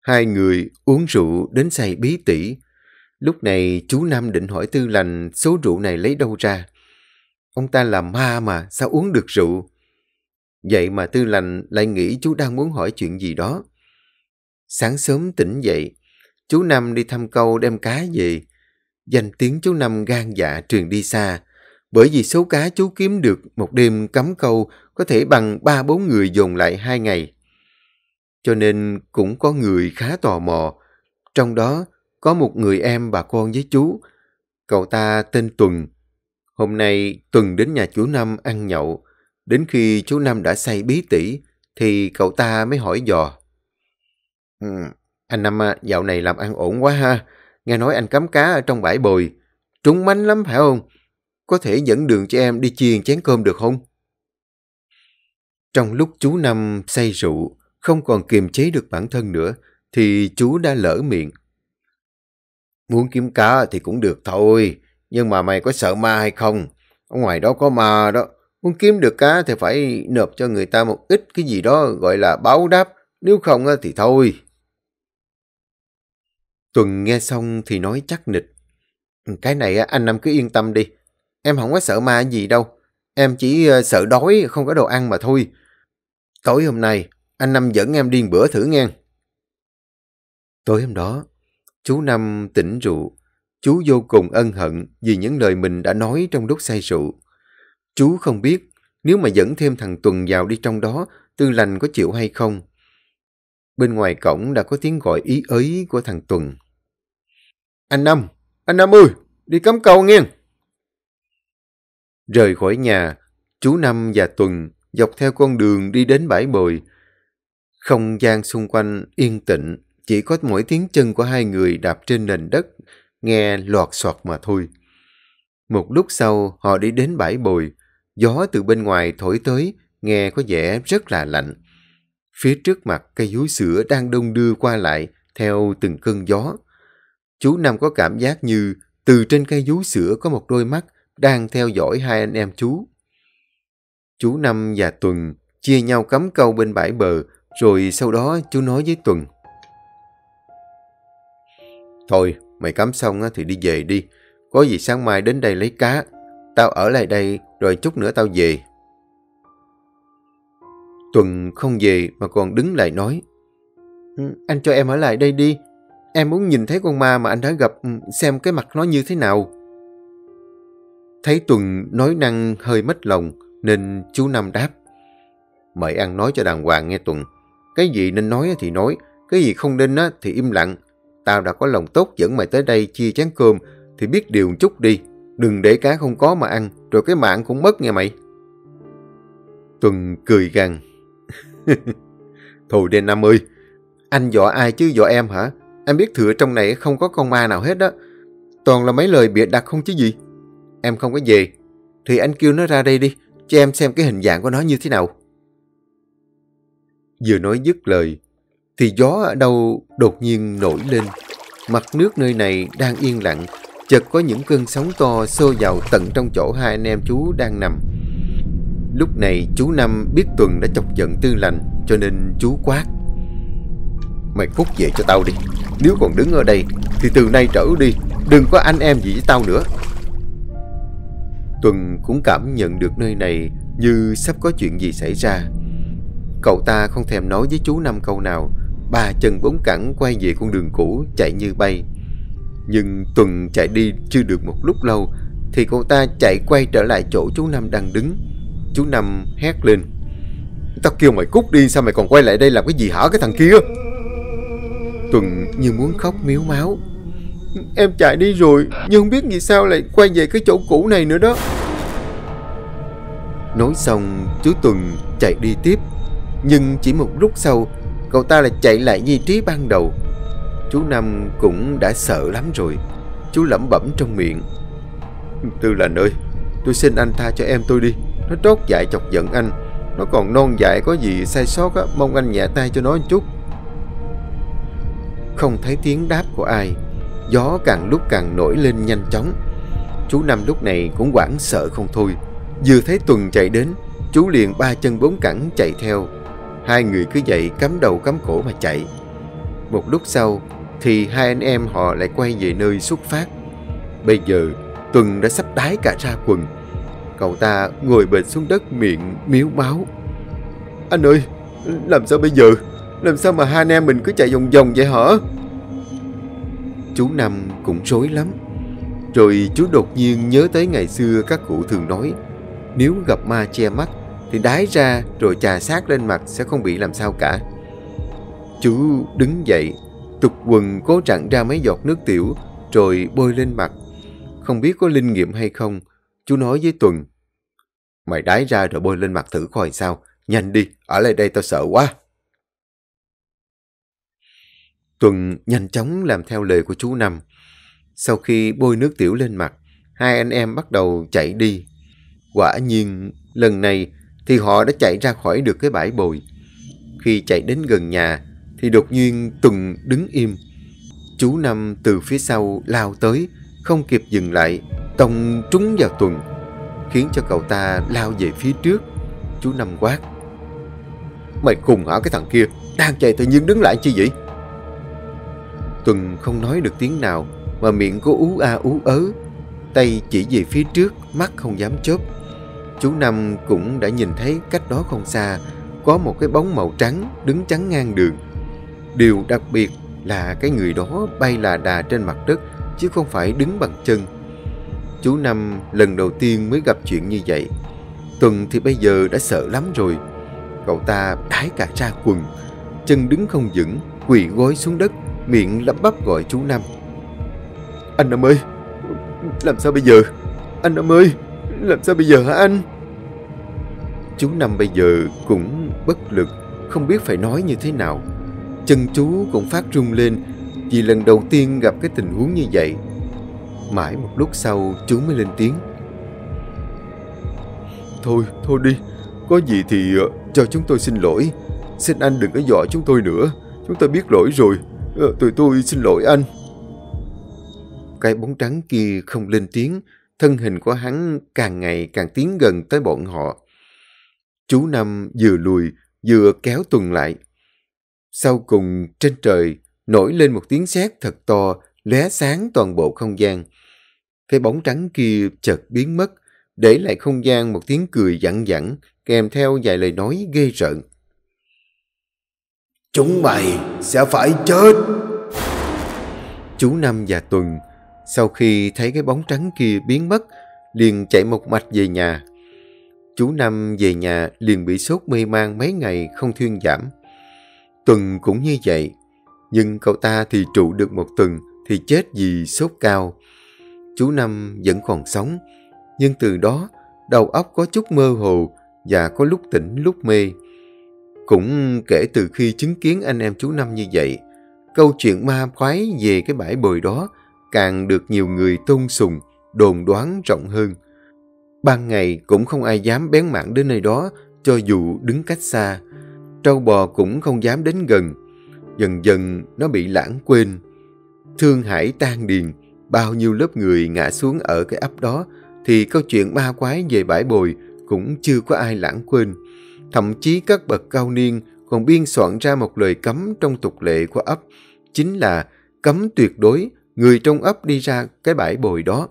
Hai người uống rượu đến say bí tỉ. Lúc này chú Nam định hỏi Tư Lành số rượu này lấy đâu ra. Ông ta là ma mà, sao uống được rượu? Vậy mà Tư Lành lại nghĩ chú đang muốn hỏi chuyện gì đó. Sáng sớm tỉnh dậy, chú Năm đi thăm câu đem cá về. Danh tiếng chú Năm gan dạ truyền đi xa, bởi vì số cá chú kiếm được một đêm cắm câu có thể bằng ba bốn người dồn lại hai ngày cho nên cũng có người khá tò mò. Trong đó có một người em bà con với chú. Cậu ta tên Tuần. Hôm nay Tuần đến nhà chú Năm ăn nhậu. Đến khi chú Năm đã say bí tỉ thì cậu ta mới hỏi dò. Ừ, anh Năm à, dạo này làm ăn ổn quá ha. Nghe nói anh cắm cá ở trong bãi bồi. Trúng mánh lắm phải không? Có thể dẫn đường cho em đi chiên chén cơm được không? Trong lúc chú Năm say rượu, không còn kiềm chế được bản thân nữa, thì chú đã lỡ miệng. Muốn kiếm cá thì cũng được thôi, nhưng mà mày có sợ ma hay không? Ở ngoài đó có ma đó. Muốn kiếm được cá thì phải nộp cho người ta một ít cái gì đó gọi là báo đáp, nếu không thì thôi. Tuần nghe xong thì nói chắc nịch. Ừ, cái này anh Năm cứ yên tâm đi. Em không có sợ ma gì đâu. Em chỉ ờ, sợ đói, không có đồ ăn mà thôi. Tối hôm nay, anh Năm dẫn em đi bữa thử nghe. Tối hôm đó, chú Năm tỉnh rượu. Chú vô cùng ân hận vì những lời mình đã nói trong lúc say rượu. Chú không biết nếu mà dẫn thêm thằng Tuần vào đi trong đó, tư lành có chịu hay không. Bên ngoài cổng đã có tiếng gọi ý ấy của thằng Tuần. Anh Năm, anh Năm ơi, đi cắm câu nghe. Rời khỏi nhà, chú Năm và Tuần dọc theo con đường đi đến bãi bồi. Không gian xung quanh yên tĩnh, chỉ có mỗi tiếng chân của hai người đạp trên nền đất, nghe loạt soạt mà thôi. Một lúc sau, họ đi đến bãi bồi, gió từ bên ngoài thổi tới, nghe có vẻ rất là lạnh. Phía trước mặt cây vú sữa đang đông đưa qua lại theo từng cơn gió. Chú Năm có cảm giác như từ trên cây vú sữa có một đôi mắt đang theo dõi hai anh em chú. Chú Năm và Tuần chia nhau cắm câu bên bãi bờ, rồi sau đó chú nói với Tuần. Thôi, mày cắm xong thì đi về đi. Có gì sáng mai đến đây lấy cá. Tao ở lại đây, rồi chút nữa tao về. Tuần không về mà còn đứng lại nói. Ừ, anh cho em ở lại đây đi. Em muốn nhìn thấy con ma mà anh đã gặp ừ, xem cái mặt nó như thế nào. Thấy Tuần nói năng hơi mất lòng nên chú Năm đáp. Mời ăn nói cho đàng hoàng nghe Tuần. Cái gì nên nói thì nói, cái gì không nên thì im lặng. Tao đã có lòng tốt dẫn mày tới đây chia chén cơm thì biết điều chút đi. Đừng để cá không có mà ăn, rồi cái mạng cũng mất nghe mày. Tuần cười gằn. Thôi đen Năm ơi, anh dọa ai chứ dọa em hả? Em biết thừa trong này không có con ma nào hết đó. Toàn là mấy lời bịa đặt không chứ gì. Em không có về, thì anh kêu nó ra đây đi, cho em xem cái hình dạng của nó như thế nào. Vừa nói dứt lời, thì gió ở đâu đột nhiên nổi lên. Mặt nước nơi này đang yên lặng, chợt có những cơn sóng to xô vào tận trong chỗ hai anh em chú đang nằm. Lúc này chú Năm biết Tuần đã chọc giận tư lành, cho nên chú quát. Mày cút về cho tao đi, nếu còn đứng ở đây thì từ nay trở đi, đừng có anh em gì với tao nữa. Tuần cũng cảm nhận được nơi này như sắp có chuyện gì xảy ra. Cậu ta không thèm nói với chú Năm câu nào, ba chân bốn cẳng quay về con đường cũ chạy như bay. Nhưng Tuần chạy đi chưa được một lúc lâu thì cậu ta chạy quay trở lại chỗ chú Năm đang đứng. Chú Năm hét lên. Tao kêu mày cút đi sao mày còn quay lại đây làm cái gì hả cái thằng kia? Tuần như muốn khóc miếu máu. Em chạy đi rồi nhưng không biết vì sao lại quay về cái chỗ cũ này nữa đó. Nói xong chú Tuần chạy đi tiếp. Nhưng chỉ một lúc sau cậu ta lại chạy lại vị trí ban đầu. Chú Năm cũng đã sợ lắm rồi. Chú lẩm bẩm trong miệng. Tư lành ơi, tôi xin anh tha cho em tôi đi. Nó trót dại chọc giận anh. Nó còn non dại có gì sai sót á, mong anh nhẹ tay cho nó một chút. Không thấy tiếng đáp của ai. Gió càng lúc càng nổi lên nhanh chóng. Chú Năm lúc này cũng hoảng sợ không thôi. Vừa thấy Tuần chạy đến, chú liền ba chân bốn cẳng chạy theo. Hai người cứ dậy cắm đầu cắm cổ mà chạy. Một lúc sau thì hai anh em họ lại quay về nơi xuất phát. Bây giờ Tuần đã sắp đái cả ra quần. Cậu ta ngồi bệt xuống đất miệng miếu máu. Anh ơi, làm sao bây giờ? Làm sao mà hai anh em mình cứ chạy vòng vòng vậy hả? Chú Năm cũng rối lắm. Rồi chú đột nhiên nhớ tới ngày xưa các cụ thường nói nếu gặp ma che mắt thì đái ra rồi trà sát lên mặt sẽ không bị làm sao cả. Chú đứng dậy, tục quần cố chặn ra mấy giọt nước tiểu rồi bôi lên mặt. Không biết có linh nghiệm hay không, chú nói với Tuần. Mày đái ra rồi bôi lên mặt thử coi sao. Nhanh đi, ở lại đây tao sợ quá. Tuần nhanh chóng làm theo lời của chú Năm. Sau khi bôi nước tiểu lên mặt, hai anh em bắt đầu chạy đi. Quả nhiên, lần này thì họ đã chạy ra khỏi được cái bãi bồi. Khi chạy đến gần nhà, thì đột nhiên Tuần đứng im. Chú Năm từ phía sau lao tới, không kịp dừng lại, tông trúng vào Tuần, khiến cho cậu ta lao về phía trước. Chú Năm quát. Mày cùng hả cái thằng kia, đang chạy tự nhiên đứng lại chi vậy? Tuần không nói được tiếng nào, mà miệng cô ú a ú ớ. Tay chỉ về phía trước, mắt không dám chớp. Chú Năm cũng đã nhìn thấy cách đó không xa, có một cái bóng màu trắng đứng chắn ngang đường. Điều đặc biệt là cái người đó bay là đà trên mặt đất chứ không phải đứng bằng chân. Chú Năm lần đầu tiên mới gặp chuyện như vậy. Tuần thì bây giờ đã sợ lắm rồi. Cậu ta đái cả ra quần, chân đứng không vững, quỳ gối xuống đất, miệng lắp bắp gọi chú Năm. Anh Năm ơi, làm sao bây giờ? Anh Năm ơi, làm sao bây giờ hả anh? Chú Năm bây giờ cũng bất lực, không biết phải nói như thế nào. Chân chú cũng phát rung lên vì lần đầu tiên gặp cái tình huống như vậy. Mãi một lúc sau chú mới lên tiếng. Thôi, thôi đi, có gì thì ờ, cho chúng tôi xin lỗi. Xin anh đừng có dọa chúng tôi nữa, chúng tôi biết lỗi rồi, uh, tụi tôi xin lỗi anh. Cái bóng trắng kia không lên tiếng, thân hình của hắn càng ngày càng tiến gần tới bọn họ. Chú Năm vừa lùi, vừa kéo Tuần lại. Sau cùng, trên trời, nổi lên một tiếng sét thật to, lóe sáng toàn bộ không gian. Cái bóng trắng kia chợt biến mất, để lại không gian một tiếng cười dặn dặn, kèm theo vài lời nói ghê rợn. Chúng mày sẽ phải chết! Chú Năm và Tuần, sau khi thấy cái bóng trắng kia biến mất, liền chạy một mạch về nhà. Chú Năm về nhà liền bị sốt mê man mấy ngày không thuyên giảm. Tuần cũng như vậy, nhưng cậu ta thì trụ được một tuần thì chết vì sốt cao. Chú Năm vẫn còn sống, nhưng từ đó đầu óc có chút mơ hồ và có lúc tỉnh lúc mê. Cũng kể từ khi chứng kiến anh em chú Năm như vậy, câu chuyện ma khoái về cái bãi bồi đó càng được nhiều người tôn sùng, đồn đoán rộng hơn. Ban ngày cũng không ai dám bén mảng đến nơi đó cho dù đứng cách xa. Trâu bò cũng không dám đến gần. Dần dần nó bị lãng quên. Thương hải tan điền, bao nhiêu lớp người ngã xuống ở cái ấp đó thì câu chuyện ma quái về bãi bồi cũng chưa có ai lãng quên. Thậm chí các bậc cao niên còn biên soạn ra một lời cấm trong tục lệ của ấp, chính là cấm tuyệt đối người trong ấp đi ra cái bãi bồi đó.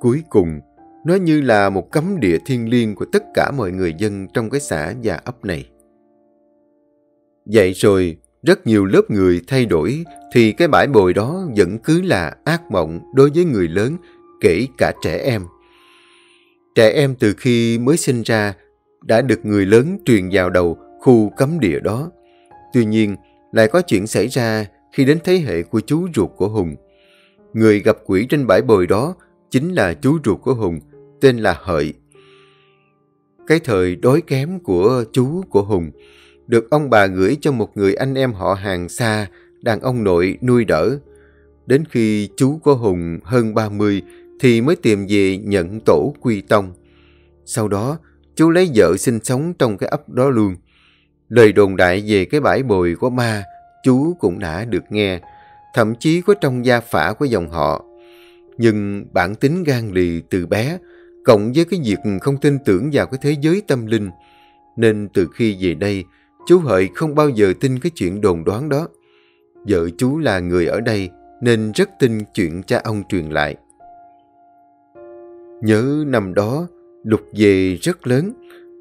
Cuối cùng, nó như là một cấm địa thiên liêng của tất cả mọi người dân trong cái xã và ấp này. Vậy rồi, rất nhiều lớp người thay đổi thì cái bãi bồi đó vẫn cứ là ác mộng đối với người lớn, kể cả trẻ em. Trẻ em từ khi mới sinh ra đã được người lớn truyền vào đầu khu cấm địa đó. Tuy nhiên, lại có chuyện xảy ra khi đến thế hệ của chú ruột của Hùng. Người gặp quỷ trên bãi bồi đó chính là chú ruột của Hùng, tên là Hợi. Cái thời đói kém của chú của Hùng được ông bà gửi cho một người anh em họ hàng xa, đàn ông nội nuôi đỡ. Đến khi chú của Hùng hơn 30 thì mới tìm về nhận tổ quy tông. Sau đó, chú lấy vợ sinh sống trong cái ấp đó luôn. Lời đồn đại về cái bãi bồi của ma, chú cũng đã được nghe, thậm chí có trong gia phả của dòng họ. Nhưng bản tính gan lì từ bé, cộng với cái việc không tin tưởng vào cái thế giới tâm linh, nên từ khi về đây, chú Hợi không bao giờ tin cái chuyện đồn đoán đó. Vợ chú là người ở đây, nên rất tin chuyện cha ông truyền lại. Nhớ năm đó, đục về rất lớn,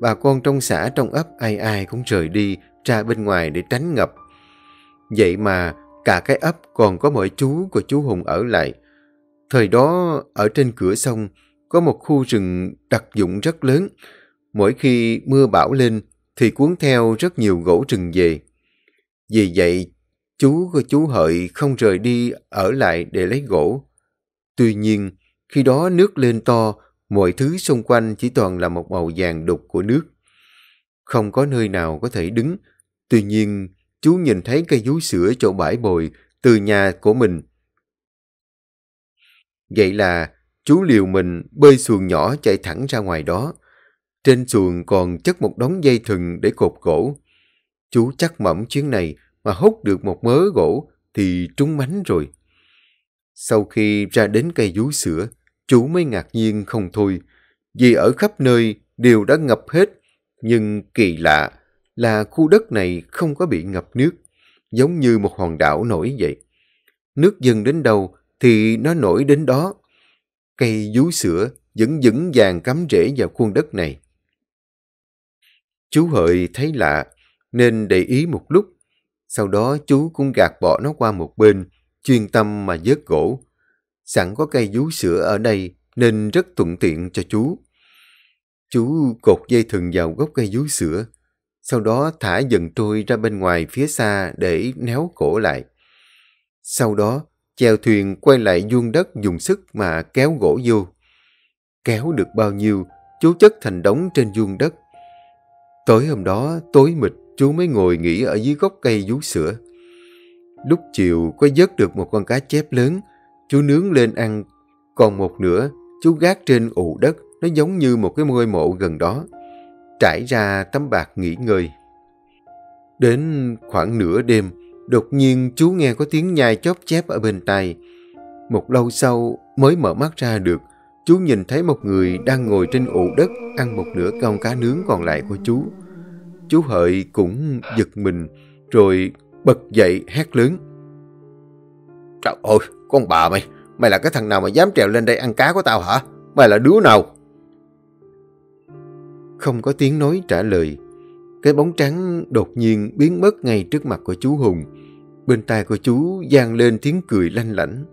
bà con trong xã trong ấp ai ai cũng rời đi ra bên ngoài để tránh ngập. Vậy mà cả cái ấp còn có mọi chú của chú Hùng ở lại. Thời đó ở trên cửa sông có một khu rừng đặc dụng rất lớn. Mỗi khi mưa bão lên thì cuốn theo rất nhiều gỗ rừng về. Vì vậy, chú của chú Hợi không rời đi ở lại để lấy gỗ. Tuy nhiên, khi đó nước lên to, mọi thứ xung quanh chỉ toàn là một màu vàng đục của nước. Không có nơi nào có thể đứng. Tuy nhiên, chú nhìn thấy cây vú sữa chỗ bãi bồi từ nhà của mình. Vậy là chú liều mình bơi xuồng nhỏ chạy thẳng ra ngoài đó. Trên xuồng còn chất một đống dây thừng để cột gỗ. Chú chắc mẩm chuyến này mà hút được một mớ gỗ thì trúng mánh rồi. Sau khi ra đến cây vú sữa, chú mới ngạc nhiên không thôi, vì ở khắp nơi đều đã ngập hết, nhưng kỳ lạ là khu đất này không có bị ngập nước, giống như một hòn đảo nổi vậy. Nước dâng đến đâu thì nó nổi đến đó. Cây vú sữa vẫn vững vàng cắm rễ vào khuôn đất này. Chú Hợi thấy lạ, nên để ý một lúc. Sau đó chú cũng gạt bỏ nó qua một bên, chuyên tâm mà vớt gỗ. Sẵn có cây vú sữa ở đây nên rất thuận tiện cho chú. Chú cột dây thừng vào gốc cây vú sữa, sau đó thả dần trôi ra bên ngoài phía xa để néo cổ lại. Sau đó, chèo thuyền quay lại vuông đất dùng sức mà kéo gỗ vô. Kéo được bao nhiêu, chú chất thành đống trên vuông đất. Tối hôm đó, tối mịt, chú mới ngồi nghỉ ở dưới gốc cây vú sữa. Lúc chiều có vớt được một con cá chép lớn, chú nướng lên ăn, còn một nửa chú gác trên ụ đất, nó giống như một cái ngôi mộ gần đó. Trải ra tấm bạc nghỉ ngơi. Đến khoảng nửa đêm, đột nhiên chú nghe có tiếng nhai chóp chép ở bên tai. Một lâu sau mới mở mắt ra được, chú nhìn thấy một người đang ngồi trên ụ đất ăn một nửa con cá nướng còn lại của chú. Chú Hợi cũng giật mình, rồi bật dậy hét lớn. Trời ơi, con bà mày, mày là cái thằng nào mà dám trèo lên đây ăn cá của tao hả? Mày là đứa nào? Không có tiếng nói trả lời. Cái bóng trắng đột nhiên biến mất ngay trước mặt của chú Hùng. Bên tai của chú gian lên tiếng cười lanh lảnh.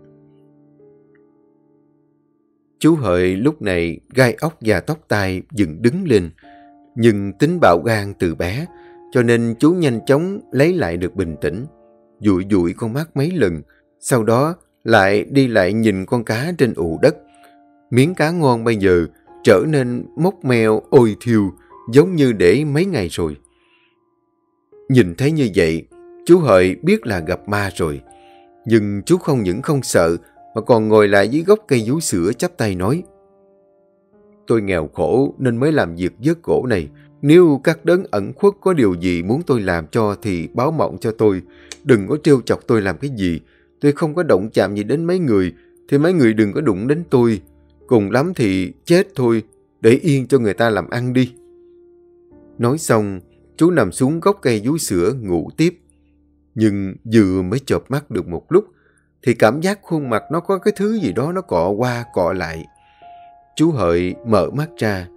Chú Hợi lúc này gai ốc và tóc tai dựng đứng lên. Nhưng tính bạo gan từ bé, cho nên chú nhanh chóng lấy lại được bình tĩnh. Dụi dụi con mắt mấy lần, sau đó lại đi lại nhìn con cá trên ụ đất. Miếng cá ngon bây giờ trở nên mốc meo ôi thiêu, giống như để mấy ngày rồi. Nhìn thấy như vậy, chú Hợi biết là gặp ma rồi. Nhưng chú không những không sợ, mà còn ngồi lại dưới gốc cây vú sữa chắp tay nói. Tôi nghèo khổ nên mới làm việc vớt gỗ này. Nếu các đấng ẩn khuất có điều gì muốn tôi làm cho thì báo mộng cho tôi. Đừng có trêu chọc tôi làm cái gì. Tôi không có động chạm gì đến mấy người, thì mấy người đừng có đụng đến tôi. Cùng lắm thì chết thôi, để yên cho người ta làm ăn đi. Nói xong, chú nằm xuống gốc cây vú sữa ngủ tiếp. Nhưng vừa mới chợp mắt được một lúc, thì cảm giác khuôn mặt nó có cái thứ gì đó nó cọ qua cọ lại. Chú Hợi mở mắt ra.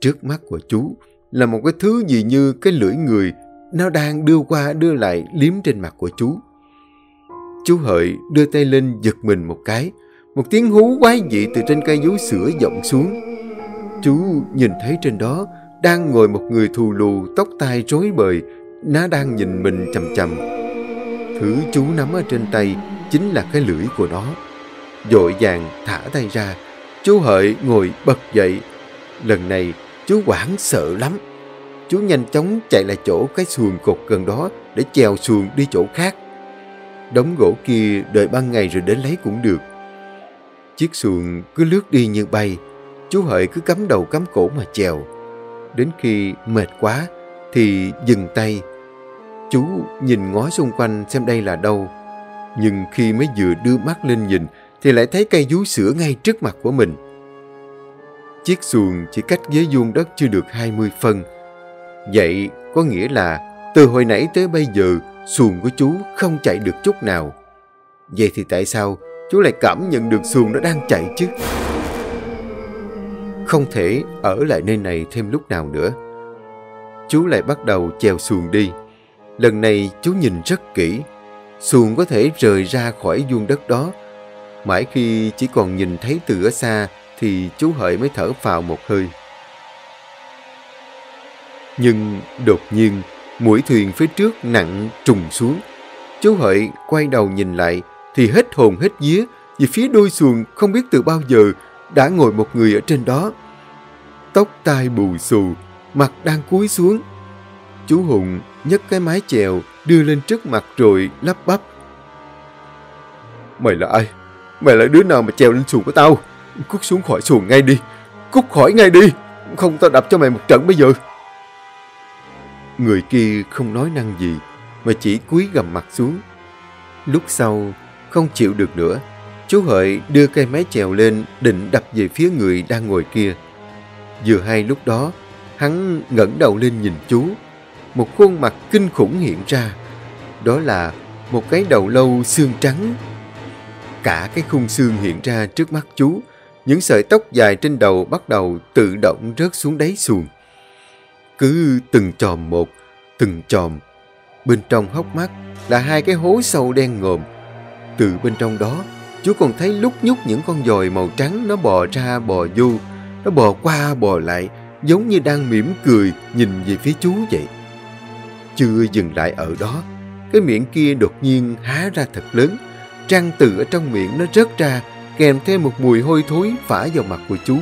Trước mắt của chú là một cái thứ gì như cái lưỡi người nó đang đưa qua đưa lại liếm trên mặt của chú. Chú Hợi đưa tay lên giật mình một cái. Một tiếng hú quái dị từ trên cây vú sữa vọng xuống. Chú nhìn thấy trên đó đang ngồi một người thù lù, tóc tai rối bời, nó đang nhìn mình chầm chầm. Thứ chú nắm ở trên tay chính là cái lưỡi của nó. Dội vàng thả tay ra, chú Hợi ngồi bật dậy. Lần này chú quảng sợ lắm. Chú nhanh chóng chạy lại chỗ cái xuồng cột gần đó để chèo xuồng đi chỗ khác. Đống gỗ kia đợi ban ngày rồi đến lấy cũng được. Chiếc xuồng cứ lướt đi như bay, chú Hợi cứ cắm đầu cắm cổ mà chèo. Đến khi mệt quá thì dừng tay. Chú nhìn ngó xung quanh xem đây là đâu. Nhưng khi mới vừa đưa mắt lên nhìn thì lại thấy cây vú sữa ngay trước mặt của mình. Chiếc xuồng chỉ cách ghế vuông đất chưa được 20 phân. Vậy có nghĩa là từ hồi nãy tới bây giờ xuồng của chú không chạy được chút nào. Vậy thì tại sao chú lại cảm nhận được xuồng nó đang chạy chứ? Không thể ở lại nơi này thêm lúc nào nữa. Chú lại bắt đầu chèo xuồng đi. Lần này chú nhìn rất kỹ. Xuồng có thể rời ra khỏi vuông đất đó. Mãi khi chỉ còn nhìn thấy từ ở xa thì chú Hợi mới thở vào một hơi. Nhưng đột nhiên, mũi thuyền phía trước nặng trùng xuống. Chú Hợi quay đầu nhìn lại thì hết hồn hết vía vì phía đuôi xuồng không biết từ bao giờ đã ngồi một người ở trên đó. Tóc tai bù xù, mặt đang cúi xuống. Chú Hùng nhấc cái mái chèo đưa lên trước mặt rồi lắp bắp. Mày là ai? Mày là đứa nào mà chèo lên xuồng của tao? Cút xuống khỏi xuồng ngay đi. Cút khỏi ngay đi. Không tao đập cho mày một trận bây giờ. Người kia không nói năng gì mà chỉ cúi gầm mặt xuống. Lúc sau, không chịu được nữa, chú Hợi đưa cây máy chèo lên định đập về phía người đang ngồi kia. Vừa hay lúc đó, hắn ngẩng đầu lên nhìn chú. Một khuôn mặt kinh khủng hiện ra. Đó là một cái đầu lâu xương trắng. Cả cái khung xương hiện ra trước mắt chú. Những sợi tóc dài trên đầu bắt đầu tự động rớt xuống đáy xuồng. Cứ từng chòm một, từng chòm. Bên trong hốc mắt là hai cái hố sâu đen ngòm. Từ bên trong đó, chú còn thấy lúc nhúc những con dòi màu trắng nó bò ra bò vô. Nó bò qua bò lại, giống như đang mỉm cười nhìn về phía chú vậy. Chưa dừng lại ở đó, cái miệng kia đột nhiên há ra thật lớn. Trăng từ ở trong miệng nó rớt ra, kèm theo một mùi hôi thối phả vào mặt của chú.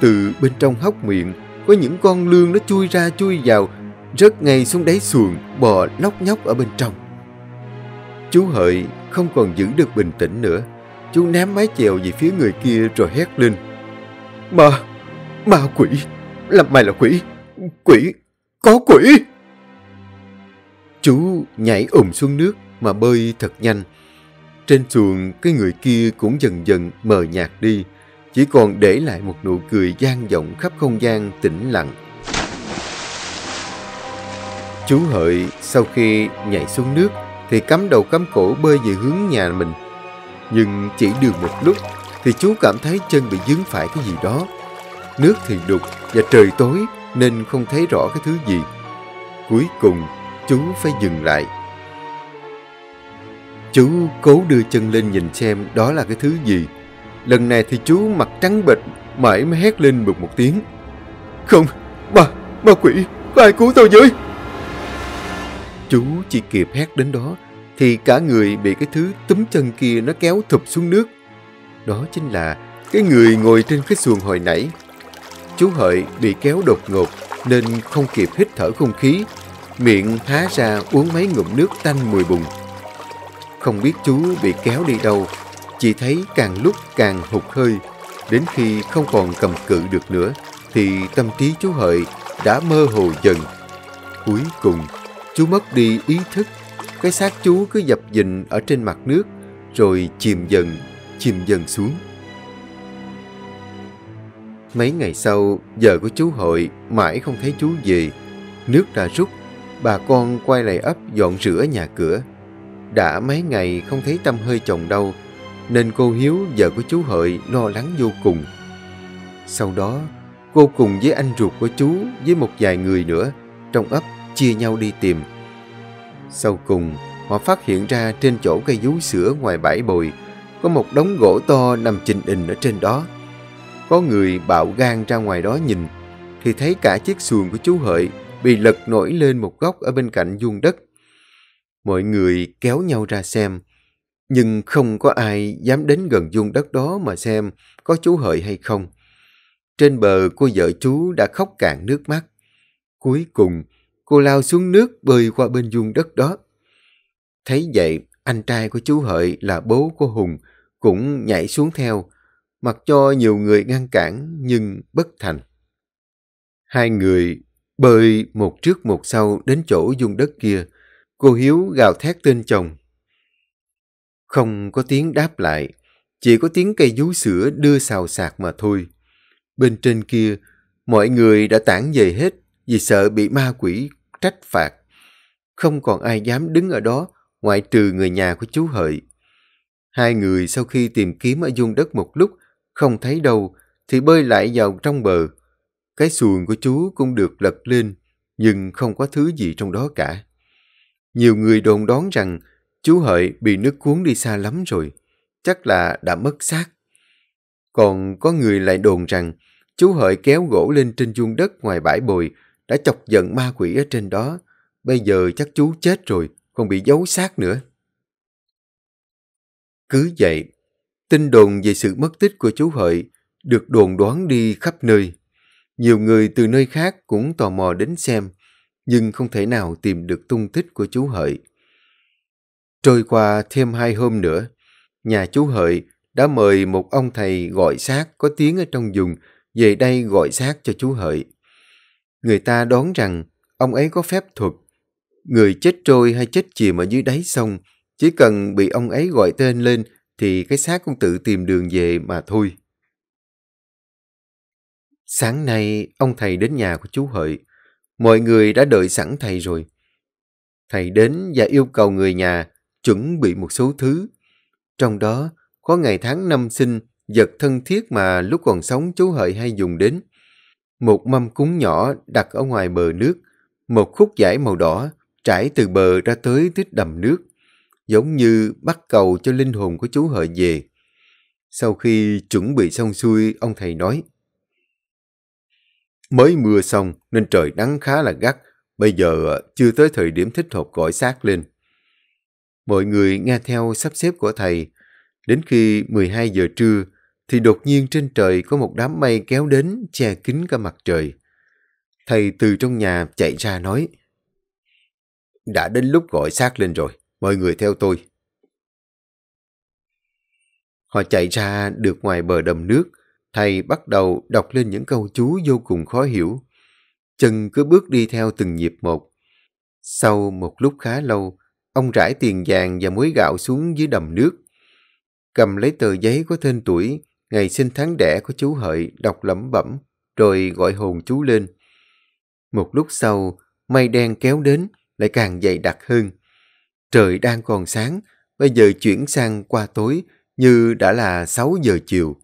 Từ bên trong hốc miệng, có những con lương nó chui ra chui vào, rớt ngay xuống đáy xuồng, bò lóc nhóc ở bên trong. Chú Hợi không còn giữ được bình tĩnh nữa. Chú ném mái chèo về phía người kia rồi hét lên. Ma, ma quỷ, làm mày là quỷ, quỷ, có quỷ. Chú nhảy ùm xuống nước mà bơi thật nhanh. Trên xuồng, cái người kia cũng dần dần mờ nhạt đi, chỉ còn để lại một nụ cười gian vọng khắp không gian tĩnh lặng. Chú Hợi, sau khi nhảy xuống nước, thì cắm đầu cắm cổ bơi về hướng nhà mình. Nhưng chỉ được một lúc, thì chú cảm thấy chân bị dướng phải cái gì đó. Nước thì đục và trời tối, nên không thấy rõ cái thứ gì. Cuối cùng, chú phải dừng lại. Chú cố đưa chân lên nhìn xem đó là cái thứ gì. Lần này thì chú mặt trắng bệch, mãi mới hét lên bực một tiếng. Không, ma, ma quỷ, có ai cứu tôi với? Chú chỉ kịp hét đến đó, thì cả người bị cái thứ túm chân kia nó kéo thụp xuống nước. Đó chính là cái người ngồi trên cái xuồng hồi nãy. Chú Hợi bị kéo đột ngột nên không kịp hít thở không khí, miệng há ra uống mấy ngụm nước tanh mùi bùng. Không biết chú bị kéo đi đâu, chỉ thấy càng lúc càng hụt hơi, đến khi không còn cầm cự được nữa, thì tâm trí chú Hợi đã mơ hồ dần. Cuối cùng, chú mất đi ý thức, cái xác chú cứ dập dình ở trên mặt nước, rồi chìm dần, chìm dần xuống. Mấy ngày sau, giờ của chú hội mãi không thấy chú về. Nước đã rút, bà con quay lại ấp dọn rửa nhà cửa. Đã mấy ngày không thấy tâm hơi chồng đâu, nên cô Hiếu vợ của chú Hợi lo lắng vô cùng. Sau đó, cô cùng với anh ruột của chú với một vài người nữa trong ấp chia nhau đi tìm. Sau cùng, họ phát hiện ra trên chỗ cây vú sữa ngoài bãi bồi có một đống gỗ to nằm trình hình ở trên đó. Có người bạo gan ra ngoài đó nhìn thì thấy cả chiếc xuồng của chú Hợi bị lật nổi lên một góc ở bên cạnh vuông đất. Mọi người kéo nhau ra xem nhưng không có ai dám đến gần vuông đất đó mà xem có chú Hợi hay không. Trên bờ cô vợ chú đã khóc cạn nước mắt. Cuối cùng, cô lao xuống nước bơi qua bên vuông đất đó. Thấy vậy, anh trai của chú Hợi là bố của Hùng cũng nhảy xuống theo, mặc cho nhiều người ngăn cản nhưng bất thành. Hai người bơi một trước một sau đến chỗ dung đất kia. Cô Hiếu gào thét tên chồng. Không có tiếng đáp lại, chỉ có tiếng cây vú sữa đưa xào sạc mà thôi. Bên trên kia, mọi người đã tản về hết vì sợ bị ma quỷ trách phạt. Không còn ai dám đứng ở đó ngoại trừ người nhà của chú Hợi. Hai người sau khi tìm kiếm ở dung đất một lúc, không thấy đâu, thì bơi lại vào trong bờ. Cái xuồng của chú cũng được lật lên, nhưng không có thứ gì trong đó cả. Nhiều người đồn đoán rằng Chú Hợi bị nước cuốn đi xa lắm rồi, chắc là đã mất xác. Còn có người lại đồn rằng chú Hợi kéo gỗ lên trên vuông đất ngoài bãi bồi đã chọc giận ma quỷ ở trên đó. Bây giờ chắc chú chết rồi, còn bị giấu xác nữa. Cứ vậy, tin đồn về sự mất tích của chú Hợi được đồn đoán đi khắp nơi. Nhiều người từ nơi khác cũng tò mò đến xem, nhưng không thể nào tìm được tung tích của chú Hợi. Trôi qua thêm hai hôm nữa, nhà chú Hợi đã mời một ông thầy gọi xác có tiếng ở trong vùng về đây gọi xác cho chú Hợi. Người ta đoán rằng ông ấy có phép thuật. Người chết trôi hay chết chìm ở dưới đáy sông, chỉ cần bị ông ấy gọi tên lên thì cái xác cũng tự tìm đường về mà thôi. Sáng nay, ông thầy đến nhà của chú Hợi. Mọi người đã đợi sẵn thầy rồi. Thầy đến và yêu cầu người nhà chuẩn bị một số thứ. Trong đó có ngày tháng năm sinh, vật thân thiết mà lúc còn sống chú Hợi hay dùng đến. Một mâm cúng nhỏ đặt ở ngoài bờ nước, một khúc dải màu đỏ trải từ bờ ra tới tích đầm nước, giống như bắt cầu cho linh hồn của chú hợi về. Sau khi chuẩn bị xong xuôi, ông thầy nói, Mới mưa xong nên trời nắng khá là gắt, bây giờ chưa tới thời điểm thích hợp gọi xác lên. Mọi người nghe theo sắp xếp của thầy, đến khi 12 giờ trưa thì đột nhiên trên trời có một đám mây kéo đến che kín cả mặt trời. Thầy từ trong nhà chạy ra nói, Đã đến lúc gọi xác lên rồi, mọi người theo tôi. Họ chạy ra được ngoài bờ đầm nước, thầy bắt đầu đọc lên những câu chú vô cùng khó hiểu. Chân cứ bước đi theo từng nhịp một. Sau một lúc khá lâu, ông rải tiền vàng và muối gạo xuống dưới đầm nước. Cầm lấy tờ giấy có tên tuổi, ngày sinh tháng đẻ của chú Hợi đọc lẩm bẩm, rồi gọi hồn chú lên. Một lúc sau, mây đen kéo đến, lại càng dày đặc hơn. Trời đang còn sáng, bây giờ chuyển sang qua tối, như đã là 6 giờ chiều.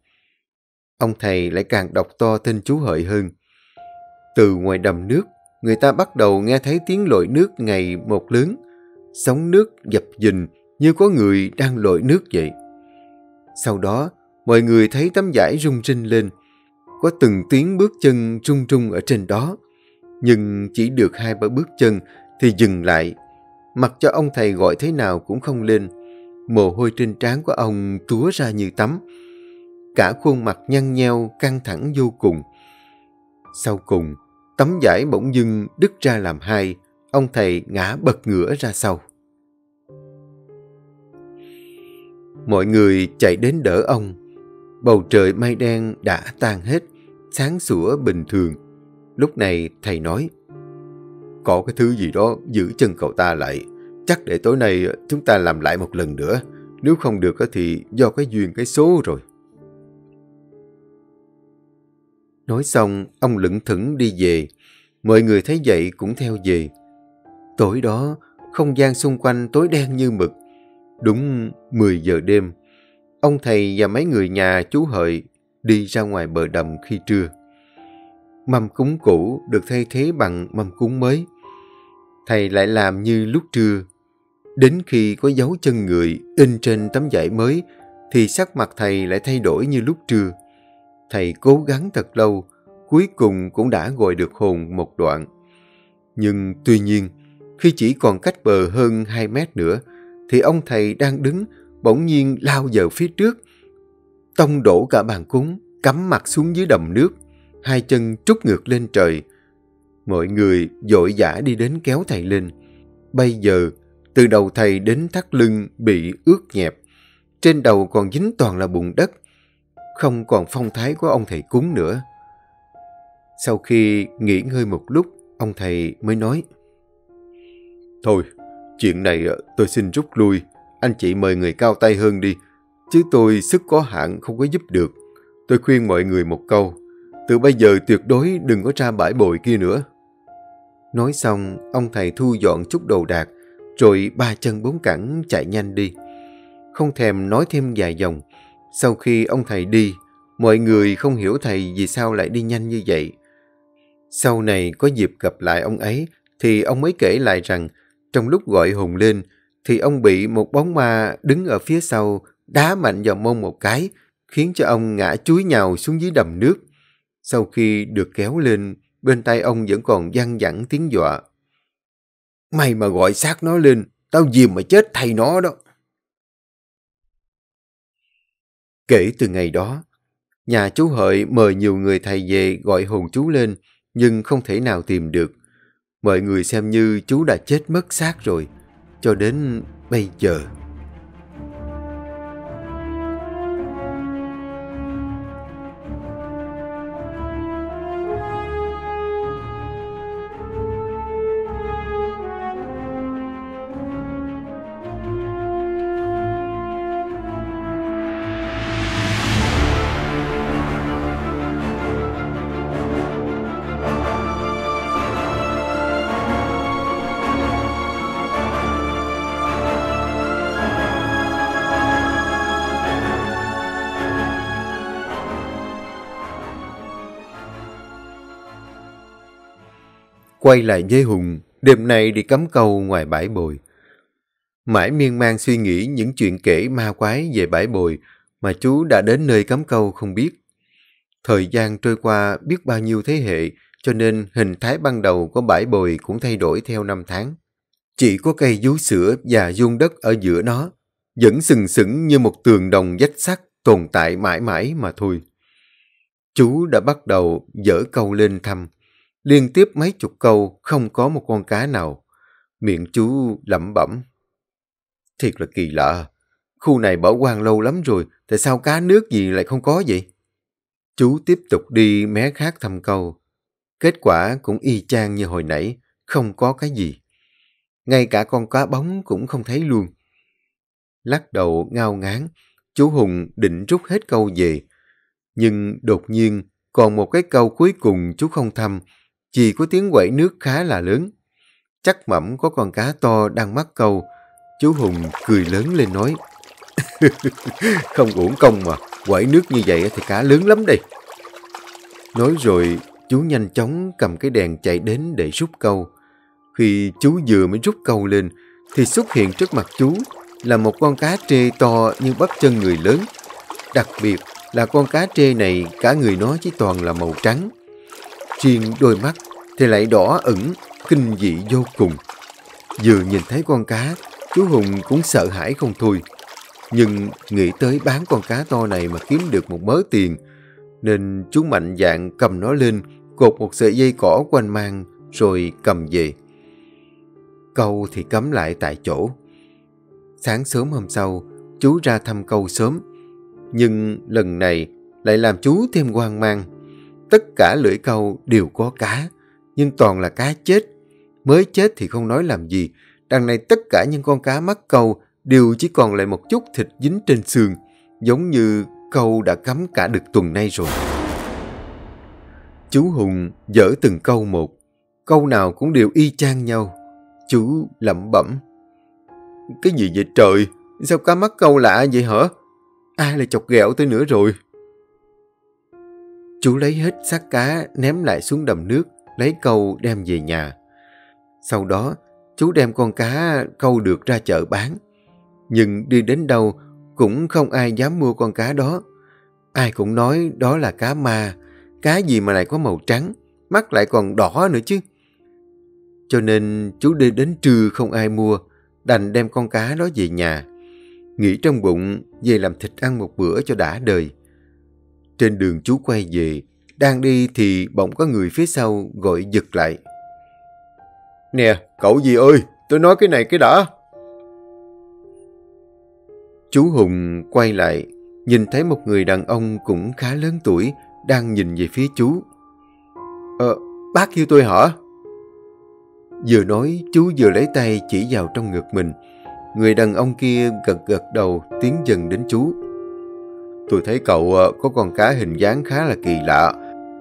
Ông thầy lại càng đọc to tên chú Hợi hơn. Từ ngoài đầm nước, người ta bắt đầu nghe thấy tiếng lội nước ngày một lớn. Sóng nước dập dình như có người đang lội nước vậy. Sau đó, mọi người thấy tấm vải rung rinh lên. Có từng tiếng bước chân rung rung ở trên đó. Nhưng chỉ được hai ba bước chân thì dừng lại. Mặc cho ông thầy gọi thế nào cũng không lên. Mồ hôi trên trán của ông túa ra như tắm. Cả khuôn mặt nhăn nheo, căng thẳng vô cùng. Sau cùng, tấm vải bỗng dưng đứt ra làm hai, ông thầy ngã bật ngửa ra sau. Mọi người chạy đến đỡ ông. Bầu trời mây đen đã tan hết, sáng sủa bình thường. Lúc này thầy nói, có cái thứ gì đó giữ chân cậu ta lại. Chắc để tối nay chúng ta làm lại một lần nữa. Nếu không được thì do cái duyên cái số rồi. Nói xong, ông lững thững đi về. Mọi người thấy vậy cũng theo về. Tối đó, không gian xung quanh tối đen như mực. Đúng 10 giờ đêm, ông thầy và mấy người nhà chú Hợi đi ra ngoài bờ đầm khi trưa. Mâm cúng cũ được thay thế bằng mâm cúng mới. Thầy lại làm như lúc trưa. Đến khi có dấu chân người in trên tấm vải mới thì sắc mặt thầy lại thay đổi như lúc trưa. Thầy cố gắng thật lâu, cuối cùng cũng đã gọi được hồn một đoạn. Nhưng tuy nhiên, khi chỉ còn cách bờ hơn 2 mét nữa, thì ông thầy đang đứng bỗng nhiên lao vào phía trước. Tông đổ cả bàn cúng, cắm mặt xuống dưới đầm nước, hai chân trút ngược lên trời. Mọi người dội dã đi đến kéo thầy lên. Bây giờ, từ đầu thầy đến thắt lưng bị ướt nhẹp. Trên đầu còn dính toàn là bùn đất. Không còn phong thái của ông thầy cúng nữa. Sau khi nghỉ ngơi một lúc, ông thầy mới nói. Thôi, chuyện này ờ, tôi xin rút lui. Anh chị mời người cao tay hơn đi. Chứ tôi sức có hạn không có giúp được. Tôi khuyên mọi người một câu. Từ bây giờ tuyệt đối đừng có ra bãi bồi kia nữa. Nói xong, ông thầy thu dọn chút đồ đạc, rồi ba chân bốn cẳng chạy nhanh đi. Không thèm nói thêm vài dòng. Sau khi ông thầy đi, mọi người không hiểu thầy vì sao lại đi nhanh như vậy. Sau này có dịp gặp lại ông ấy, thì ông mới kể lại rằng trong lúc gọi hùng lên, thì ông bị một bóng ma đứng ở phía sau đá mạnh vào mông một cái, khiến cho ông ngã chuối nhào xuống dưới đầm nước. Sau khi được kéo lên, bên tay ông vẫn còn văng vẳng tiếng dọa. Mày mà gọi xác nó lên, tao dìm mà chết thay nó đó. Kể từ ngày đó, nhà chú Hợi mời nhiều người thầy về gọi hồn chú lên, nhưng không thể nào tìm được. Mọi người xem như chú đã chết mất xác rồi, cho đến bây giờ. Quay lại với Hùng, đêm nay đi cắm câu ngoài bãi bồi. Mãi miên man suy nghĩ những chuyện kể ma quái về bãi bồi mà chú đã đến nơi cắm câu không biết. Thời gian trôi qua biết bao nhiêu thế hệ, cho nên hình thái ban đầu của bãi bồi cũng thay đổi theo năm tháng. Chỉ có cây vú sữa và dung đất ở giữa nó, vẫn sừng sững như một tường đồng vách sắt tồn tại mãi mãi mà thôi. Chú đã bắt đầu dở câu lên thăm. Liên tiếp mấy chục câu không có một con cá nào. Miệng chú lẩm bẩm. Thiệt là kỳ lạ. Khu này bỏ hoang lâu lắm rồi, tại sao cá nước gì lại không có vậy? Chú tiếp tục đi mé khác thăm câu. Kết quả cũng y chang như hồi nãy, không có cái gì. Ngay cả con cá bóng cũng không thấy luôn. Lắc đầu ngao ngán, chú Hùng định rút hết câu về. Nhưng đột nhiên, còn một cái câu cuối cùng chú không thăm, chỉ có tiếng quẩy nước khá là lớn. Chắc mẩm có con cá to đang mắc câu. Chú Hùng cười lớn lên nói, Không uổng công mà, quẩy nước như vậy thì cá lớn lắm đây. Nói rồi, chú nhanh chóng cầm cái đèn chạy đến để rút câu. Khi chú vừa mới rút câu lên, thì xuất hiện trước mặt chú là một con cá trê to như bắp chân người lớn. Đặc biệt là con cá trê này cả người nó chỉ toàn là màu trắng. Riêng đôi mắt thì lại đỏ ửng, kinh dị vô cùng. Vừa nhìn thấy con cá, chú Hùng cũng sợ hãi không thôi. Nhưng nghĩ tới bán con cá to này mà kiếm được một mớ tiền, nên chú mạnh dạn cầm nó lên, cột một sợi dây cỏ quanh mang, rồi cầm về. Câu thì cấm lại tại chỗ. Sáng sớm hôm sau, chú ra thăm câu sớm. Nhưng lần này lại làm chú thêm hoang mang. Tất cả lưỡi câu đều có cá, nhưng toàn là cá chết. Mới chết thì không nói làm gì. Đằng này tất cả những con cá mắc câu đều chỉ còn lại một chút thịt dính trên xương, giống như câu đã cắm cả được tuần nay rồi. Chú Hùng dở từng câu một, câu nào cũng đều y chang nhau. Chú lẩm bẩm. Cái gì vậy trời? Sao cá mắc câu lạ vậy hả? Ai lại chọc ghẹo tới nữa rồi? Chú lấy hết xác cá ném lại xuống đầm nước, lấy câu đem về nhà. Sau đó, chú đem con cá câu được ra chợ bán. Nhưng đi đến đâu cũng không ai dám mua con cá đó. Ai cũng nói đó là cá ma, cá gì mà lại có màu trắng, mắt lại còn đỏ nữa chứ. Cho nên chú đi đến trưa không ai mua, đành đem con cá đó về nhà. Nghĩ trong bụng về làm thịt ăn một bữa cho đã đời. Trên đường chú quay về, đang đi thì bỗng có người phía sau gọi giật lại. Nè, cậu gì ơi, tôi nói cái này cái đã. Chú Hùng quay lại, nhìn thấy một người đàn ông cũng khá lớn tuổi đang nhìn về phía chú. Ờ, bác kêu tôi hả? Vừa nói, chú vừa lấy tay chỉ vào trong ngực mình. Người đàn ông kia gật gật đầu tiến dần đến chú. Tôi thấy cậu ờ, có con cá hình dáng khá là kỳ lạ,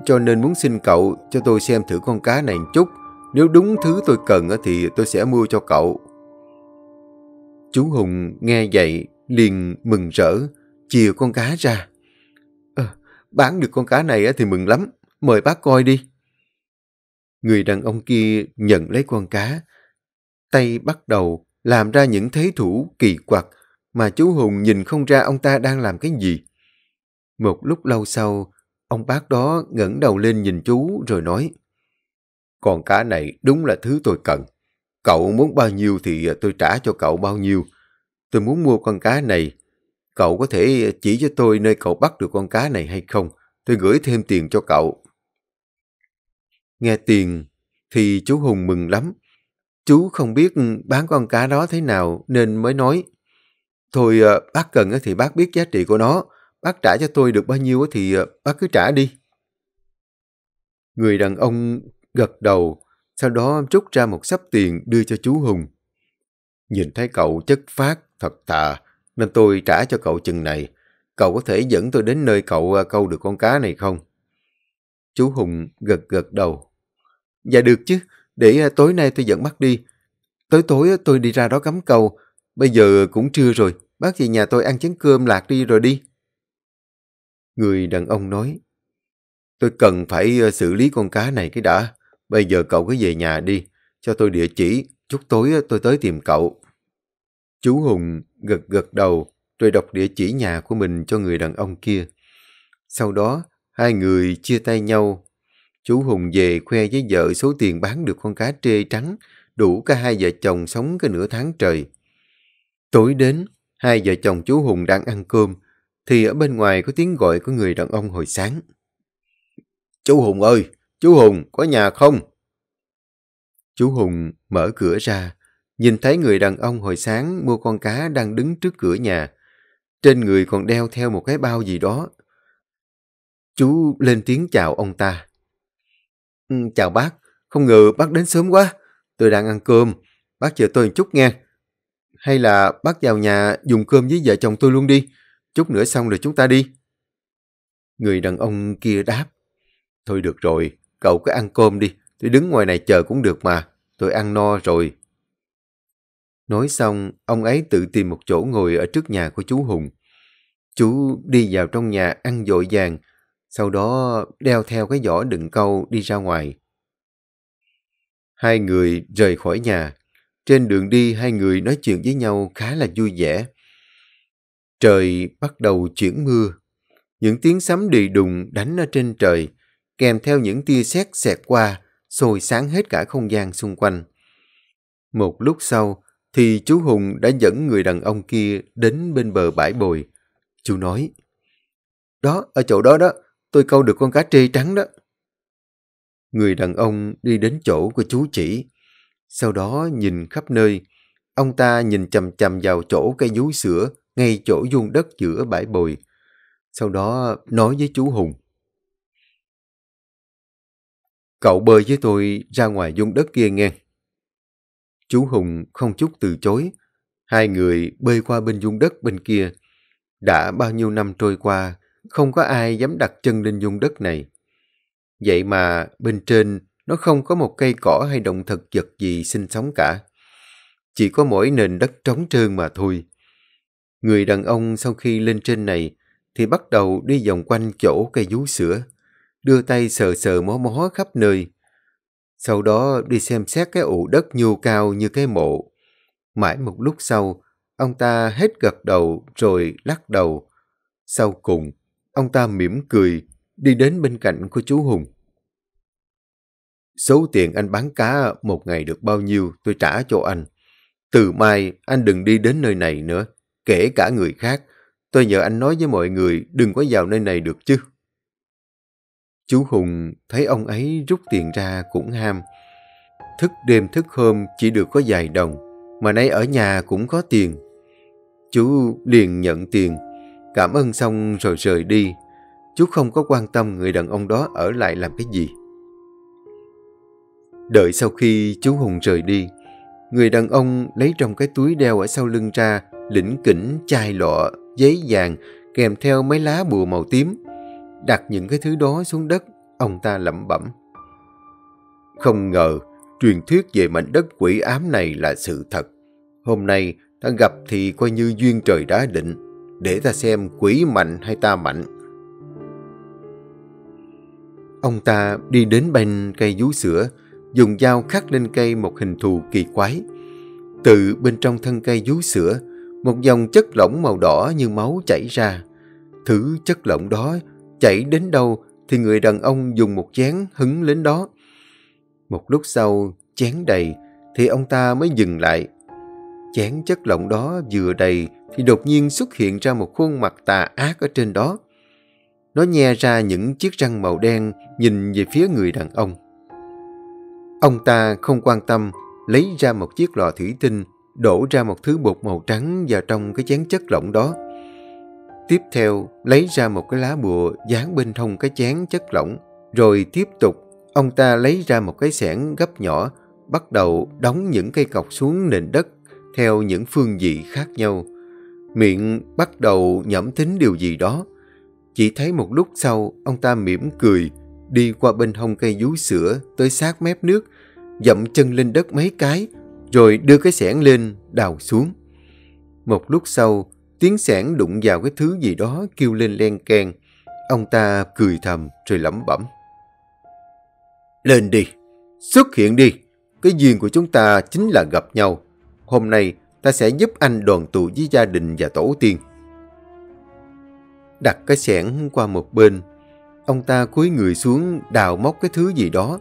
cho nên muốn xin cậu cho tôi xem thử con cá này một chút. Nếu đúng thứ tôi cần ờ, thì tôi sẽ mua cho cậu. Chú Hùng nghe vậy liền mừng rỡ, chia con cá ra. À, bán được con cá này thì mừng lắm, mời bác coi đi. Người đàn ông kia nhận lấy con cá, tay bắt đầu làm ra những thế thủ kỳ quặc mà chú Hùng nhìn không ra ông ta đang làm cái gì. Một lúc lâu sau, ông bác đó ngẩng đầu lên nhìn chú rồi nói Con cá này đúng là thứ tôi cần. Cậu muốn bao nhiêu thì tôi trả cho cậu bao nhiêu. Tôi muốn mua con cá này. Cậu có thể chỉ cho tôi nơi cậu bắt được con cá này hay không? Tôi gửi thêm tiền cho cậu. Nghe tiền thì chú Hùng mừng lắm. Chú không biết bán con cá đó thế nào nên mới nói. Thôi ờ, bác cần thì bác biết giá trị của nó. Bác trả cho tôi được bao nhiêu thì ờ, bác cứ trả đi. Người đàn ông gật đầu, sau đó rút ra một sắp tiền đưa cho chú Hùng. Nhìn thấy cậu chất phát, thật thà, nên tôi trả cho cậu chừng này. Cậu có thể dẫn tôi đến nơi cậu ờ, câu được con cá này không? Chú Hùng gật gật đầu. Dạ được chứ, để ờ, tối nay tôi dẫn bác đi. Tối tối tôi đi ra đó cắm câu Bây giờ cũng trưa rồi, bác về nhà tôi ăn chén cơm lạc đi rồi đi. Người đàn ông nói, tôi cần phải ờ, xử lý con cá này cái đã. Bây giờ cậu cứ về nhà đi, cho tôi địa chỉ, chút tối ờ, tôi tới tìm cậu. Chú Hùng gật gật đầu, rồi đọc địa chỉ nhà của mình cho người đàn ông kia. Sau đó, hai người chia tay nhau. Chú Hùng về khoe với vợ số tiền bán được con cá trê trắng, đủ cả hai vợ chồng sống cái nửa tháng trời. Tối đến, hai vợ chồng chú Hùng đang ăn cơm, thì ở bên ngoài có tiếng gọi của người đàn ông hồi sáng. Chú Hùng ơi, chú Hùng, có nhà không? Chú Hùng mở cửa ra, nhìn thấy người đàn ông hồi sáng mua con cá đang đứng trước cửa nhà. Trên người còn đeo theo một cái bao gì đó. Chú lên tiếng chào ông ta. Ừ, chào bác, không ngờ bác đến sớm quá. Tôi đang ăn cơm, bác chờ tôi một chút nghe. Hay là bác vào nhà dùng cơm với vợ chồng tôi luôn đi. Chút nữa xong rồi chúng ta đi. Người đàn ông kia đáp. Thôi được rồi, cậu cứ ăn cơm đi. Tôi đứng ngoài này chờ cũng được mà. Tôi ăn no rồi. Nói xong, ông ấy tự tìm một chỗ ngồi ở trước nhà của chú Hùng. Chú đi vào trong nhà ăn dội vàng, sau đó đeo theo cái giỏ đựng câu đi ra ngoài. Hai người rời khỏi nhà. Trên đường đi, hai người nói chuyện với nhau khá là vui vẻ. Trời bắt đầu chuyển mưa. Những tiếng sấm đi đùng đánh ở trên trời, kèm theo những tia sét xẹt qua, sôi sáng hết cả không gian xung quanh. Một lúc sau, thì chú Hùng đã dẫn người đàn ông kia đến bên bờ bãi bồi. Chú nói, Đó, ở chỗ đó đó, tôi câu được con cá trê trắng đó. Người đàn ông đi đến chỗ của chú chỉ. Sau đó nhìn khắp nơi, ông ta nhìn chầm chầm vào chỗ cây vú sữa ngay chỗ vuông đất giữa bãi bồi. Sau đó nói với chú Hùng. Cậu bơi với tôi ra ngoài vuông đất kia nghe. Chú Hùng không chút từ chối. Hai người bơi qua bên vuông đất bên kia. Đã bao nhiêu năm trôi qua, không có ai dám đặt chân lên vuông đất này. Vậy mà bên trên nó không có một cây cỏ hay động thực vật gì sinh sống cả. Chỉ có mỗi nền đất trống trơn mà thôi. Người đàn ông sau khi lên trên này thì bắt đầu đi vòng quanh chỗ cây vú sữa, đưa tay sờ sờ mó mó khắp nơi. Sau đó đi xem xét cái ụ đất nhô cao như cái mộ. Mãi một lúc sau, ông ta hết gật đầu rồi lắc đầu. Sau cùng, ông ta mỉm cười, đi đến bên cạnh của chú Hùng. Số tiền anh bán cá một ngày được bao nhiêu tôi trả cho anh. Từ mai anh đừng đi đến nơi này nữa kể cả người khác. Tôi nhờ anh nói với mọi người đừng có vào nơi này được chứ. Chú Hùng thấy ông ấy rút tiền ra cũng ham. Thức đêm thức hôm chỉ được có vài đồng, mà nay ở nhà cũng có tiền. Chú liền nhận tiền, cảm ơn xong rồi rời đi. Chú không có quan tâm người đàn ông đó ở lại làm cái gì. Đợi sau khi chú Hùng rời đi, người đàn ông lấy trong cái túi đeo ở sau lưng ra lĩnh kỉnh, chai lọ, giấy vàng, kèm theo mấy lá bùa màu tím. Đặt những cái thứ đó xuống đất, ông ta lẩm bẩm. Không ngờ, truyền thuyết về mảnh đất quỷ ám này là sự thật. Hôm nay, ta gặp thì coi như duyên trời đã định, để ta xem quỷ mạnh hay ta mạnh. Ông ta đi đến bên cây vú sữa, dùng dao khắc lên cây một hình thù kỳ quái. Từ bên trong thân cây vú sữa, một dòng chất lỏng màu đỏ như máu chảy ra. Thứ chất lỏng đó chảy đến đâu thì người đàn ông dùng một chén hứng lên đó. Một lúc sau, chén đầy thì ông ta mới dừng lại. Chén chất lỏng đó vừa đầy thì đột nhiên xuất hiện ra một khuôn mặt tà ác ở trên đó. Nó nhe ra những chiếc răng màu đen nhìn về phía người đàn ông. Ông ta không quan tâm, lấy ra một chiếc lò thủy tinh đổ ra một thứ bột màu trắng vào trong cái chén chất lỏng đó. Tiếp theo, lấy ra một cái lá bùa dán bên trong cái chén chất lỏng. Rồi tiếp tục, ông ta lấy ra một cái xẻng gấp nhỏ, bắt đầu đóng những cây cọc xuống nền đất theo những phương vị khác nhau. Miệng bắt đầu nhẩm tính điều gì đó. Chỉ thấy một lúc sau, ông ta mỉm cười, đi qua bên hông cây vú sữa tới sát mép nước, dậm chân lên đất mấy cái, rồi đưa cái xẻng lên, đào xuống. Một lúc sau, tiếng xẻng đụng vào cái thứ gì đó kêu lên len keng. Ông ta cười thầm rồi lẩm bẩm. Lên đi, Xuất hiện đi, cái duyên của chúng ta chính là gặp nhau. Hôm nay ta sẽ giúp anh đoàn tụ với gia đình và tổ tiên. Đặt cái xẻng qua một bên, ông ta cúi người xuống đào móc cái thứ gì đó.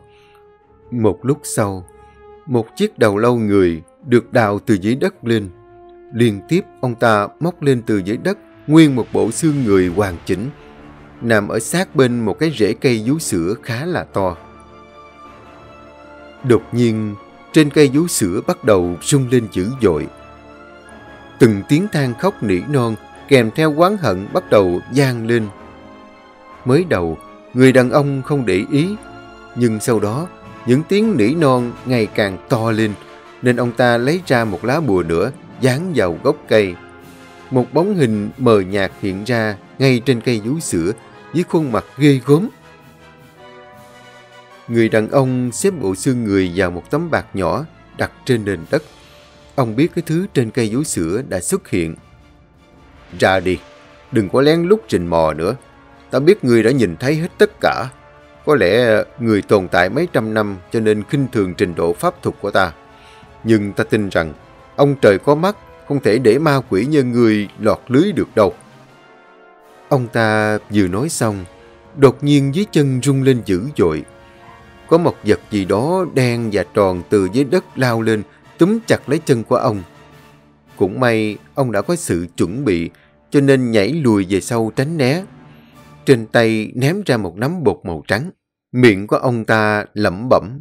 Một lúc sau, một chiếc đầu lâu người được đào từ dưới đất lên. Liên tiếp ông ta móc lên từ dưới đất nguyên một bộ xương người hoàn chỉnh, nằm ở sát bên một cái rễ cây vú sữa khá là to. Đột nhiên, trên cây vú sữa bắt đầu rung lên dữ dội. Từng tiếng than khóc nỉ non kèm theo quán hận bắt đầu gian lên. Mới đầu, người đàn ông không để ý, nhưng sau đó, những tiếng nỉ non ngày càng to lên, nên ông ta lấy ra một lá bùa nữa, dán vào gốc cây. Một bóng hình mờ nhạt hiện ra ngay trên cây vú sữa với khuôn mặt ghê gớm. Người đàn ông xếp bộ xương người vào một tấm bạc nhỏ đặt trên nền đất. Ông biết cái thứ trên cây vú sữa đã xuất hiện. Ra đi, đừng có lén lút trình mò nữa. Ta biết người đã nhìn thấy hết tất cả. Có lẽ người tồn tại mấy trăm năm cho nên khinh thường trình độ pháp thuật của ta. Nhưng ta tin rằng ông trời có mắt không thể để ma quỷ như người lọt lưới được đâu. Ông ta vừa nói xong, đột nhiên dưới chân rung lên dữ dội. Có một vật gì đó đen và tròn từ dưới đất lao lên, túm chặt lấy chân của ông. Cũng may ông đã có sự chuẩn bị, cho nên nhảy lùi về sau tránh né. Trên tay ném ra một nắm bột màu trắng. Miệng của ông ta lẩm bẩm.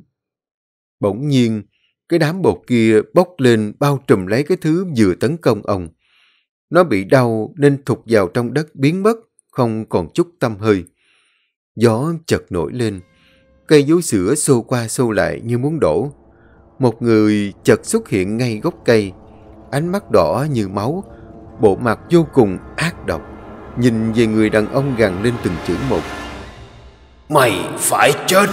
Bỗng nhiên, cái đám bột kia bốc lên bao trùm lấy cái thứ vừa tấn công ông. Nó bị đau nên thụt vào trong đất biến mất, không còn chút tâm hơi. Gió chợt nổi lên, cây vú sữa xô qua xô lại như muốn đổ. Một người chợt xuất hiện ngay gốc cây, ánh mắt đỏ như máu, bộ mặt vô cùng ác độc, nhìn về người đàn ông gằn lên từng chữ một. Mày phải chết!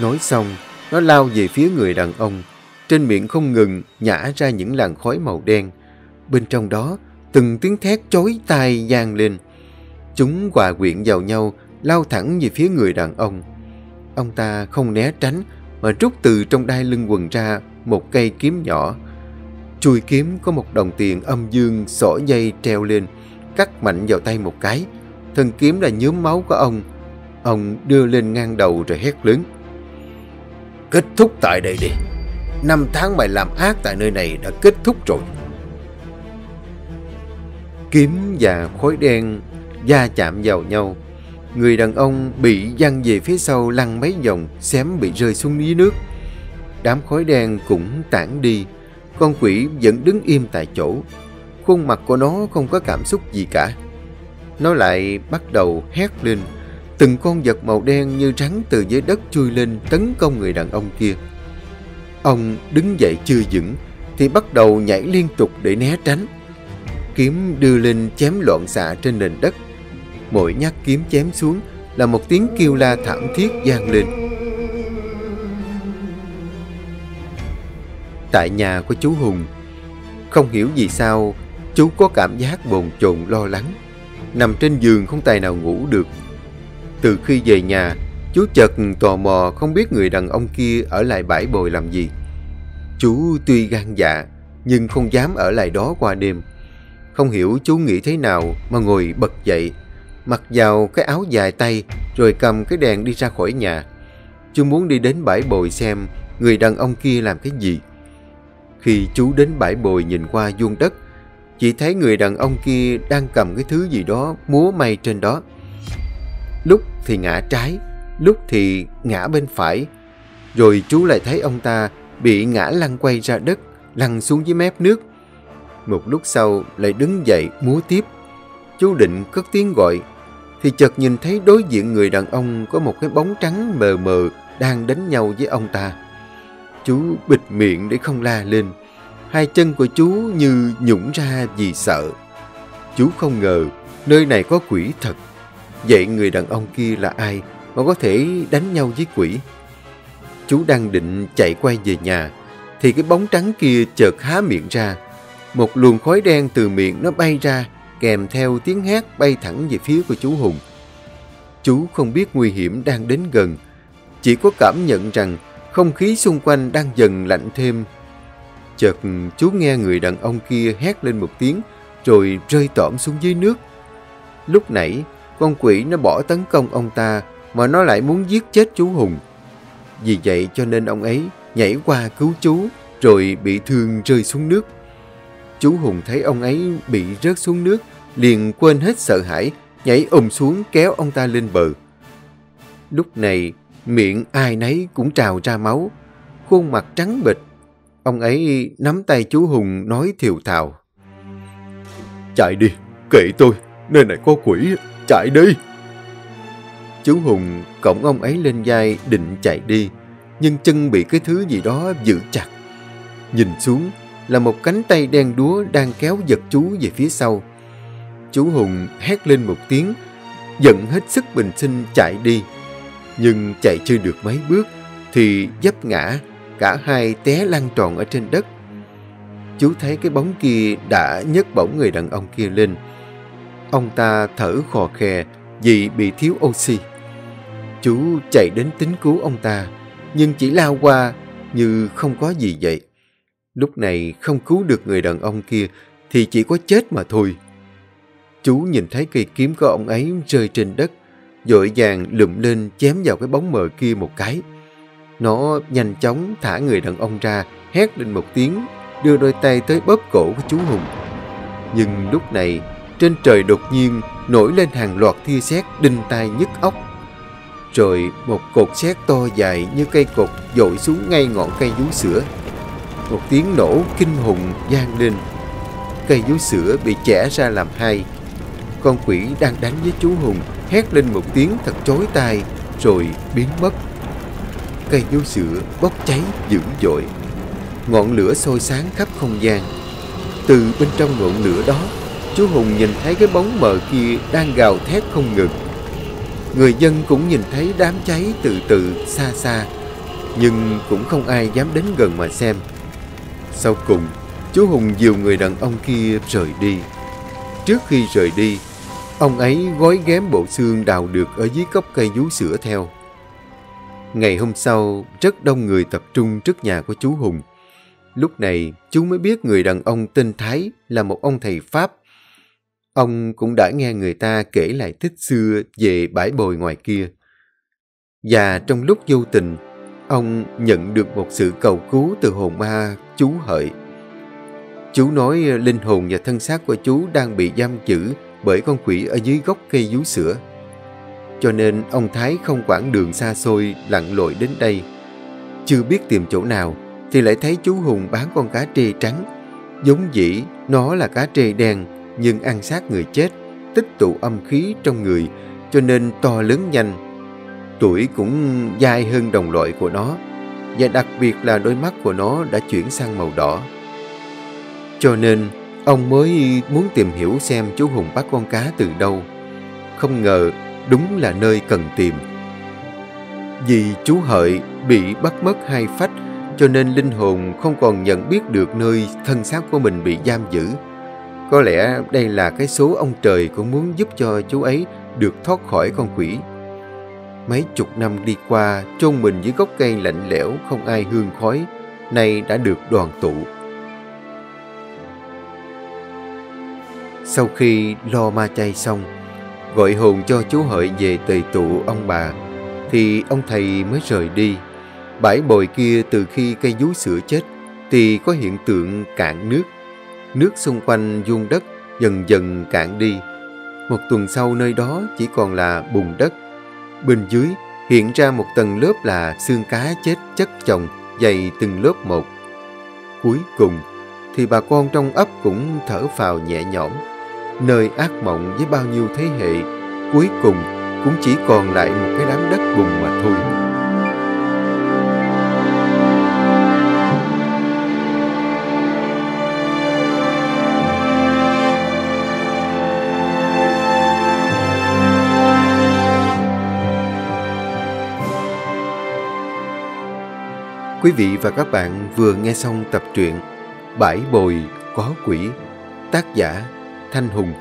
Nói xong, nó lao về phía người đàn ông, trên miệng không ngừng nhả ra những làn khói màu đen. Bên trong đó, từng tiếng thét chói tai gian lên. Chúng hòa quyện vào nhau, lao thẳng về phía người đàn ông. Ông ta không né tránh, mà rút từ trong đai lưng quần ra một cây kiếm nhỏ. Chui kiếm có một đồng tiền âm dương xỏ dây treo lên, cắt mạnh vào tay một cái. Thân kiếm là nhúm máu của ông. Ông đưa lên ngang đầu rồi hét lớn. Kết thúc tại đây đi. Năm tháng mày làm ác tại nơi này đã kết thúc rồi. Kiếm và khói đen da chạm vào nhau. Người đàn ông bị văng về phía sau lăn mấy vòng, xém bị rơi xuống dưới nước. Đám khói đen cũng tản đi. Con quỷ vẫn đứng im tại chỗ. Khuôn mặt của nó không có cảm xúc gì cả. Nó lại bắt đầu hét lên. Từng con vật màu đen như rắn từ dưới đất chui lên tấn công người đàn ông kia. Ông đứng dậy chưa vững thì bắt đầu nhảy liên tục để né tránh. Kiếm đưa lên chém loạn xạ trên nền đất. Mỗi nhát kiếm chém xuống là một tiếng kêu la thảm thiết gian lên. Tại nhà của chú Hùng, không hiểu vì sao chú có cảm giác bồn chồn lo lắng. Nằm trên giường không tài nào ngủ được. Từ khi về nhà, chú chợt tò mò không biết người đàn ông kia ở lại bãi bồi làm gì. Chú tuy gan dạ, nhưng không dám ở lại đó qua đêm. Không hiểu chú nghĩ thế nào mà ngồi bật dậy, mặc vào cái áo dài tay rồi cầm cái đèn đi ra khỏi nhà. Chú muốn đi đến bãi bồi xem người đàn ông kia làm cái gì. Khi chú đến bãi bồi nhìn qua vuông đất, chỉ thấy người đàn ông kia đang cầm cái thứ gì đó múa may trên đó. Lúc thì ngã trái, lúc thì ngã bên phải. Rồi chú lại thấy ông ta bị ngã lăn quay ra đất, lăn xuống dưới mép nước. Một lúc sau lại đứng dậy múa tiếp. Chú định cất tiếng gọi, thì chợt nhìn thấy đối diện người đàn ông có một cái bóng trắng mờ mờ đang đánh nhau với ông ta. Chú bịt miệng để không la lên. Hai chân của chú như nhũng ra vì sợ. Chú không ngờ nơi này có quỷ thật. Vậy người đàn ông kia là ai mà có thể đánh nhau với quỷ? Chú đang định chạy quay về nhà, thì cái bóng trắng kia chợt há miệng ra. Một luồng khói đen từ miệng nó bay ra, kèm theo tiếng hét bay thẳng về phía của chú Hùng. Chú không biết nguy hiểm đang đến gần, chỉ có cảm nhận rằng không khí xung quanh đang dần lạnh thêm. Chợt chú nghe người đàn ông kia hét lên một tiếng rồi rơi tõm xuống dưới nước. Lúc nãy, con quỷ nó bỏ tấn công ông ta mà nó lại muốn giết chết chú Hùng. Vì vậy cho nên ông ấy nhảy qua cứu chú rồi bị thương rơi xuống nước. Chú Hùng thấy ông ấy bị rớt xuống nước liền quên hết sợ hãi nhảy ùm xuống kéo ông ta lên bờ. Lúc này miệng ai nấy cũng trào ra máu khuôn mặt trắng bệch. Ông ấy nắm tay chú Hùng nói thiều thào. Chạy đi, kệ tôi, nơi này có quỷ, chạy đi. Chú Hùng cổng ông ấy lên vai định chạy đi, nhưng chân bị cái thứ gì đó giữ chặt. Nhìn xuống là một cánh tay đen đúa đang kéo giật chú về phía sau. Chú Hùng hét lên một tiếng, giận hết sức bình sinh chạy đi. Nhưng chạy chưa được mấy bước thì dấp ngã, cả hai té lăn tròn ở trên đất. Chú thấy cái bóng kia đã nhấc bổng người đàn ông kia lên. Ông ta thở khò khè vì bị thiếu oxy. Chú chạy đến tính cứu ông ta, nhưng chỉ lao qua như không có gì vậy. Lúc này không cứu được người đàn ông kia thì chỉ có chết mà thôi. Chú nhìn thấy cây kiếm của ông ấy rơi trên đất, dội vàng lụm lên chém vào cái bóng mờ kia một cái. Nó nhanh chóng thả người đàn ông ra, hét lên một tiếng, đưa đôi tay tới bóp cổ của chú Hùng. Nhưng lúc này, trên trời đột nhiên nổi lên hàng loạt tia sét đinh tai nhức óc. Rồi một cột sét to dài như cây cột dội xuống ngay ngọn cây vú sữa. Một tiếng nổ kinh hùng vang lên. Cây vú sữa bị chẻ ra làm hai. Con quỷ đang đánh với chú Hùng hét lên một tiếng thật chối tai rồi biến mất. Cây vú sữa bốc cháy dữ dội. Ngọn lửa sôi sáng khắp không gian. Từ bên trong ngọn lửa đó, chú Hùng nhìn thấy cái bóng mờ kia đang gào thét không ngừng. Người dân cũng nhìn thấy đám cháy từ từ xa xa, nhưng cũng không ai dám đến gần mà xem. Sau cùng, chú Hùng dìu người đàn ông kia rời đi. Trước khi rời đi, ông ấy gói ghém bộ xương đào được ở dưới gốc cây vú sữa theo. Ngày hôm sau, rất đông người tập trung trước nhà của chú Hùng. Lúc này, chú mới biết người đàn ông tên Thái là một ông thầy Pháp. Ông cũng đã nghe người ta kể lại tích xưa về bãi bồi ngoài kia. Và trong lúc vô tình, ông nhận được một sự cầu cứu từ hồn ma chú Hợi. Chú nói linh hồn và thân xác của chú đang bị giam giữ bởi con quỷ ở dưới gốc cây vú sữa. Cho nên ông Thái không quản đường xa xôi lặn lội đến đây. Chưa biết tìm chỗ nào thì lại thấy chú Hùng bán con cá trê trắng. Giống dĩ nó là cá trê đen nhưng ăn sát người chết, tích tụ âm khí trong người cho nên to lớn nhanh. Tuổi cũng dài hơn đồng loại của nó và đặc biệt là đôi mắt của nó đã chuyển sang màu đỏ. Cho nên ông mới muốn tìm hiểu xem chú Hùng bắt con cá từ đâu. Không ngờ đúng là nơi cần tìm. Vì chú Hợi bị bắt mất hai phách cho nên linh hồn không còn nhận biết được nơi thân xác của mình bị giam giữ. Có lẽ đây là cái số ông trời cũng muốn giúp cho chú ấy được thoát khỏi con quỷ. Mấy chục năm đi qua, chôn mình dưới gốc cây lạnh lẽo, không ai hương khói, nay đã được đoàn tụ. Sau khi lo ma chay xong, gọi hồn cho chú Hợi về tề tụ ông bà, thì ông thầy mới rời đi. Bãi bồi kia từ khi cây vú sữa chết, thì có hiện tượng cạn nước. Nước xung quanh vuông đất dần dần cạn đi. Một tuần sau nơi đó chỉ còn là bùn đất. Bên dưới hiện ra một tầng lớp là xương cá chết chất chồng dày từng lớp một. Cuối cùng thì bà con trong ấp cũng thở phào nhẹ nhõm nơi ác mộng với bao nhiêu thế hệ, cuối cùng cũng chỉ còn lại một cái đám đất bùn mà thôi. Quý vị và các bạn vừa nghe xong tập truyện Bãi Bồi Có Quỷ, tác giả Thanh Hùng.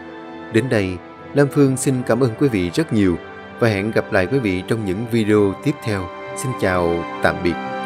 Đến đây, Lam Phương xin cảm ơn quý vị rất nhiều và hẹn gặp lại quý vị trong những video tiếp theo. Xin chào, tạm biệt.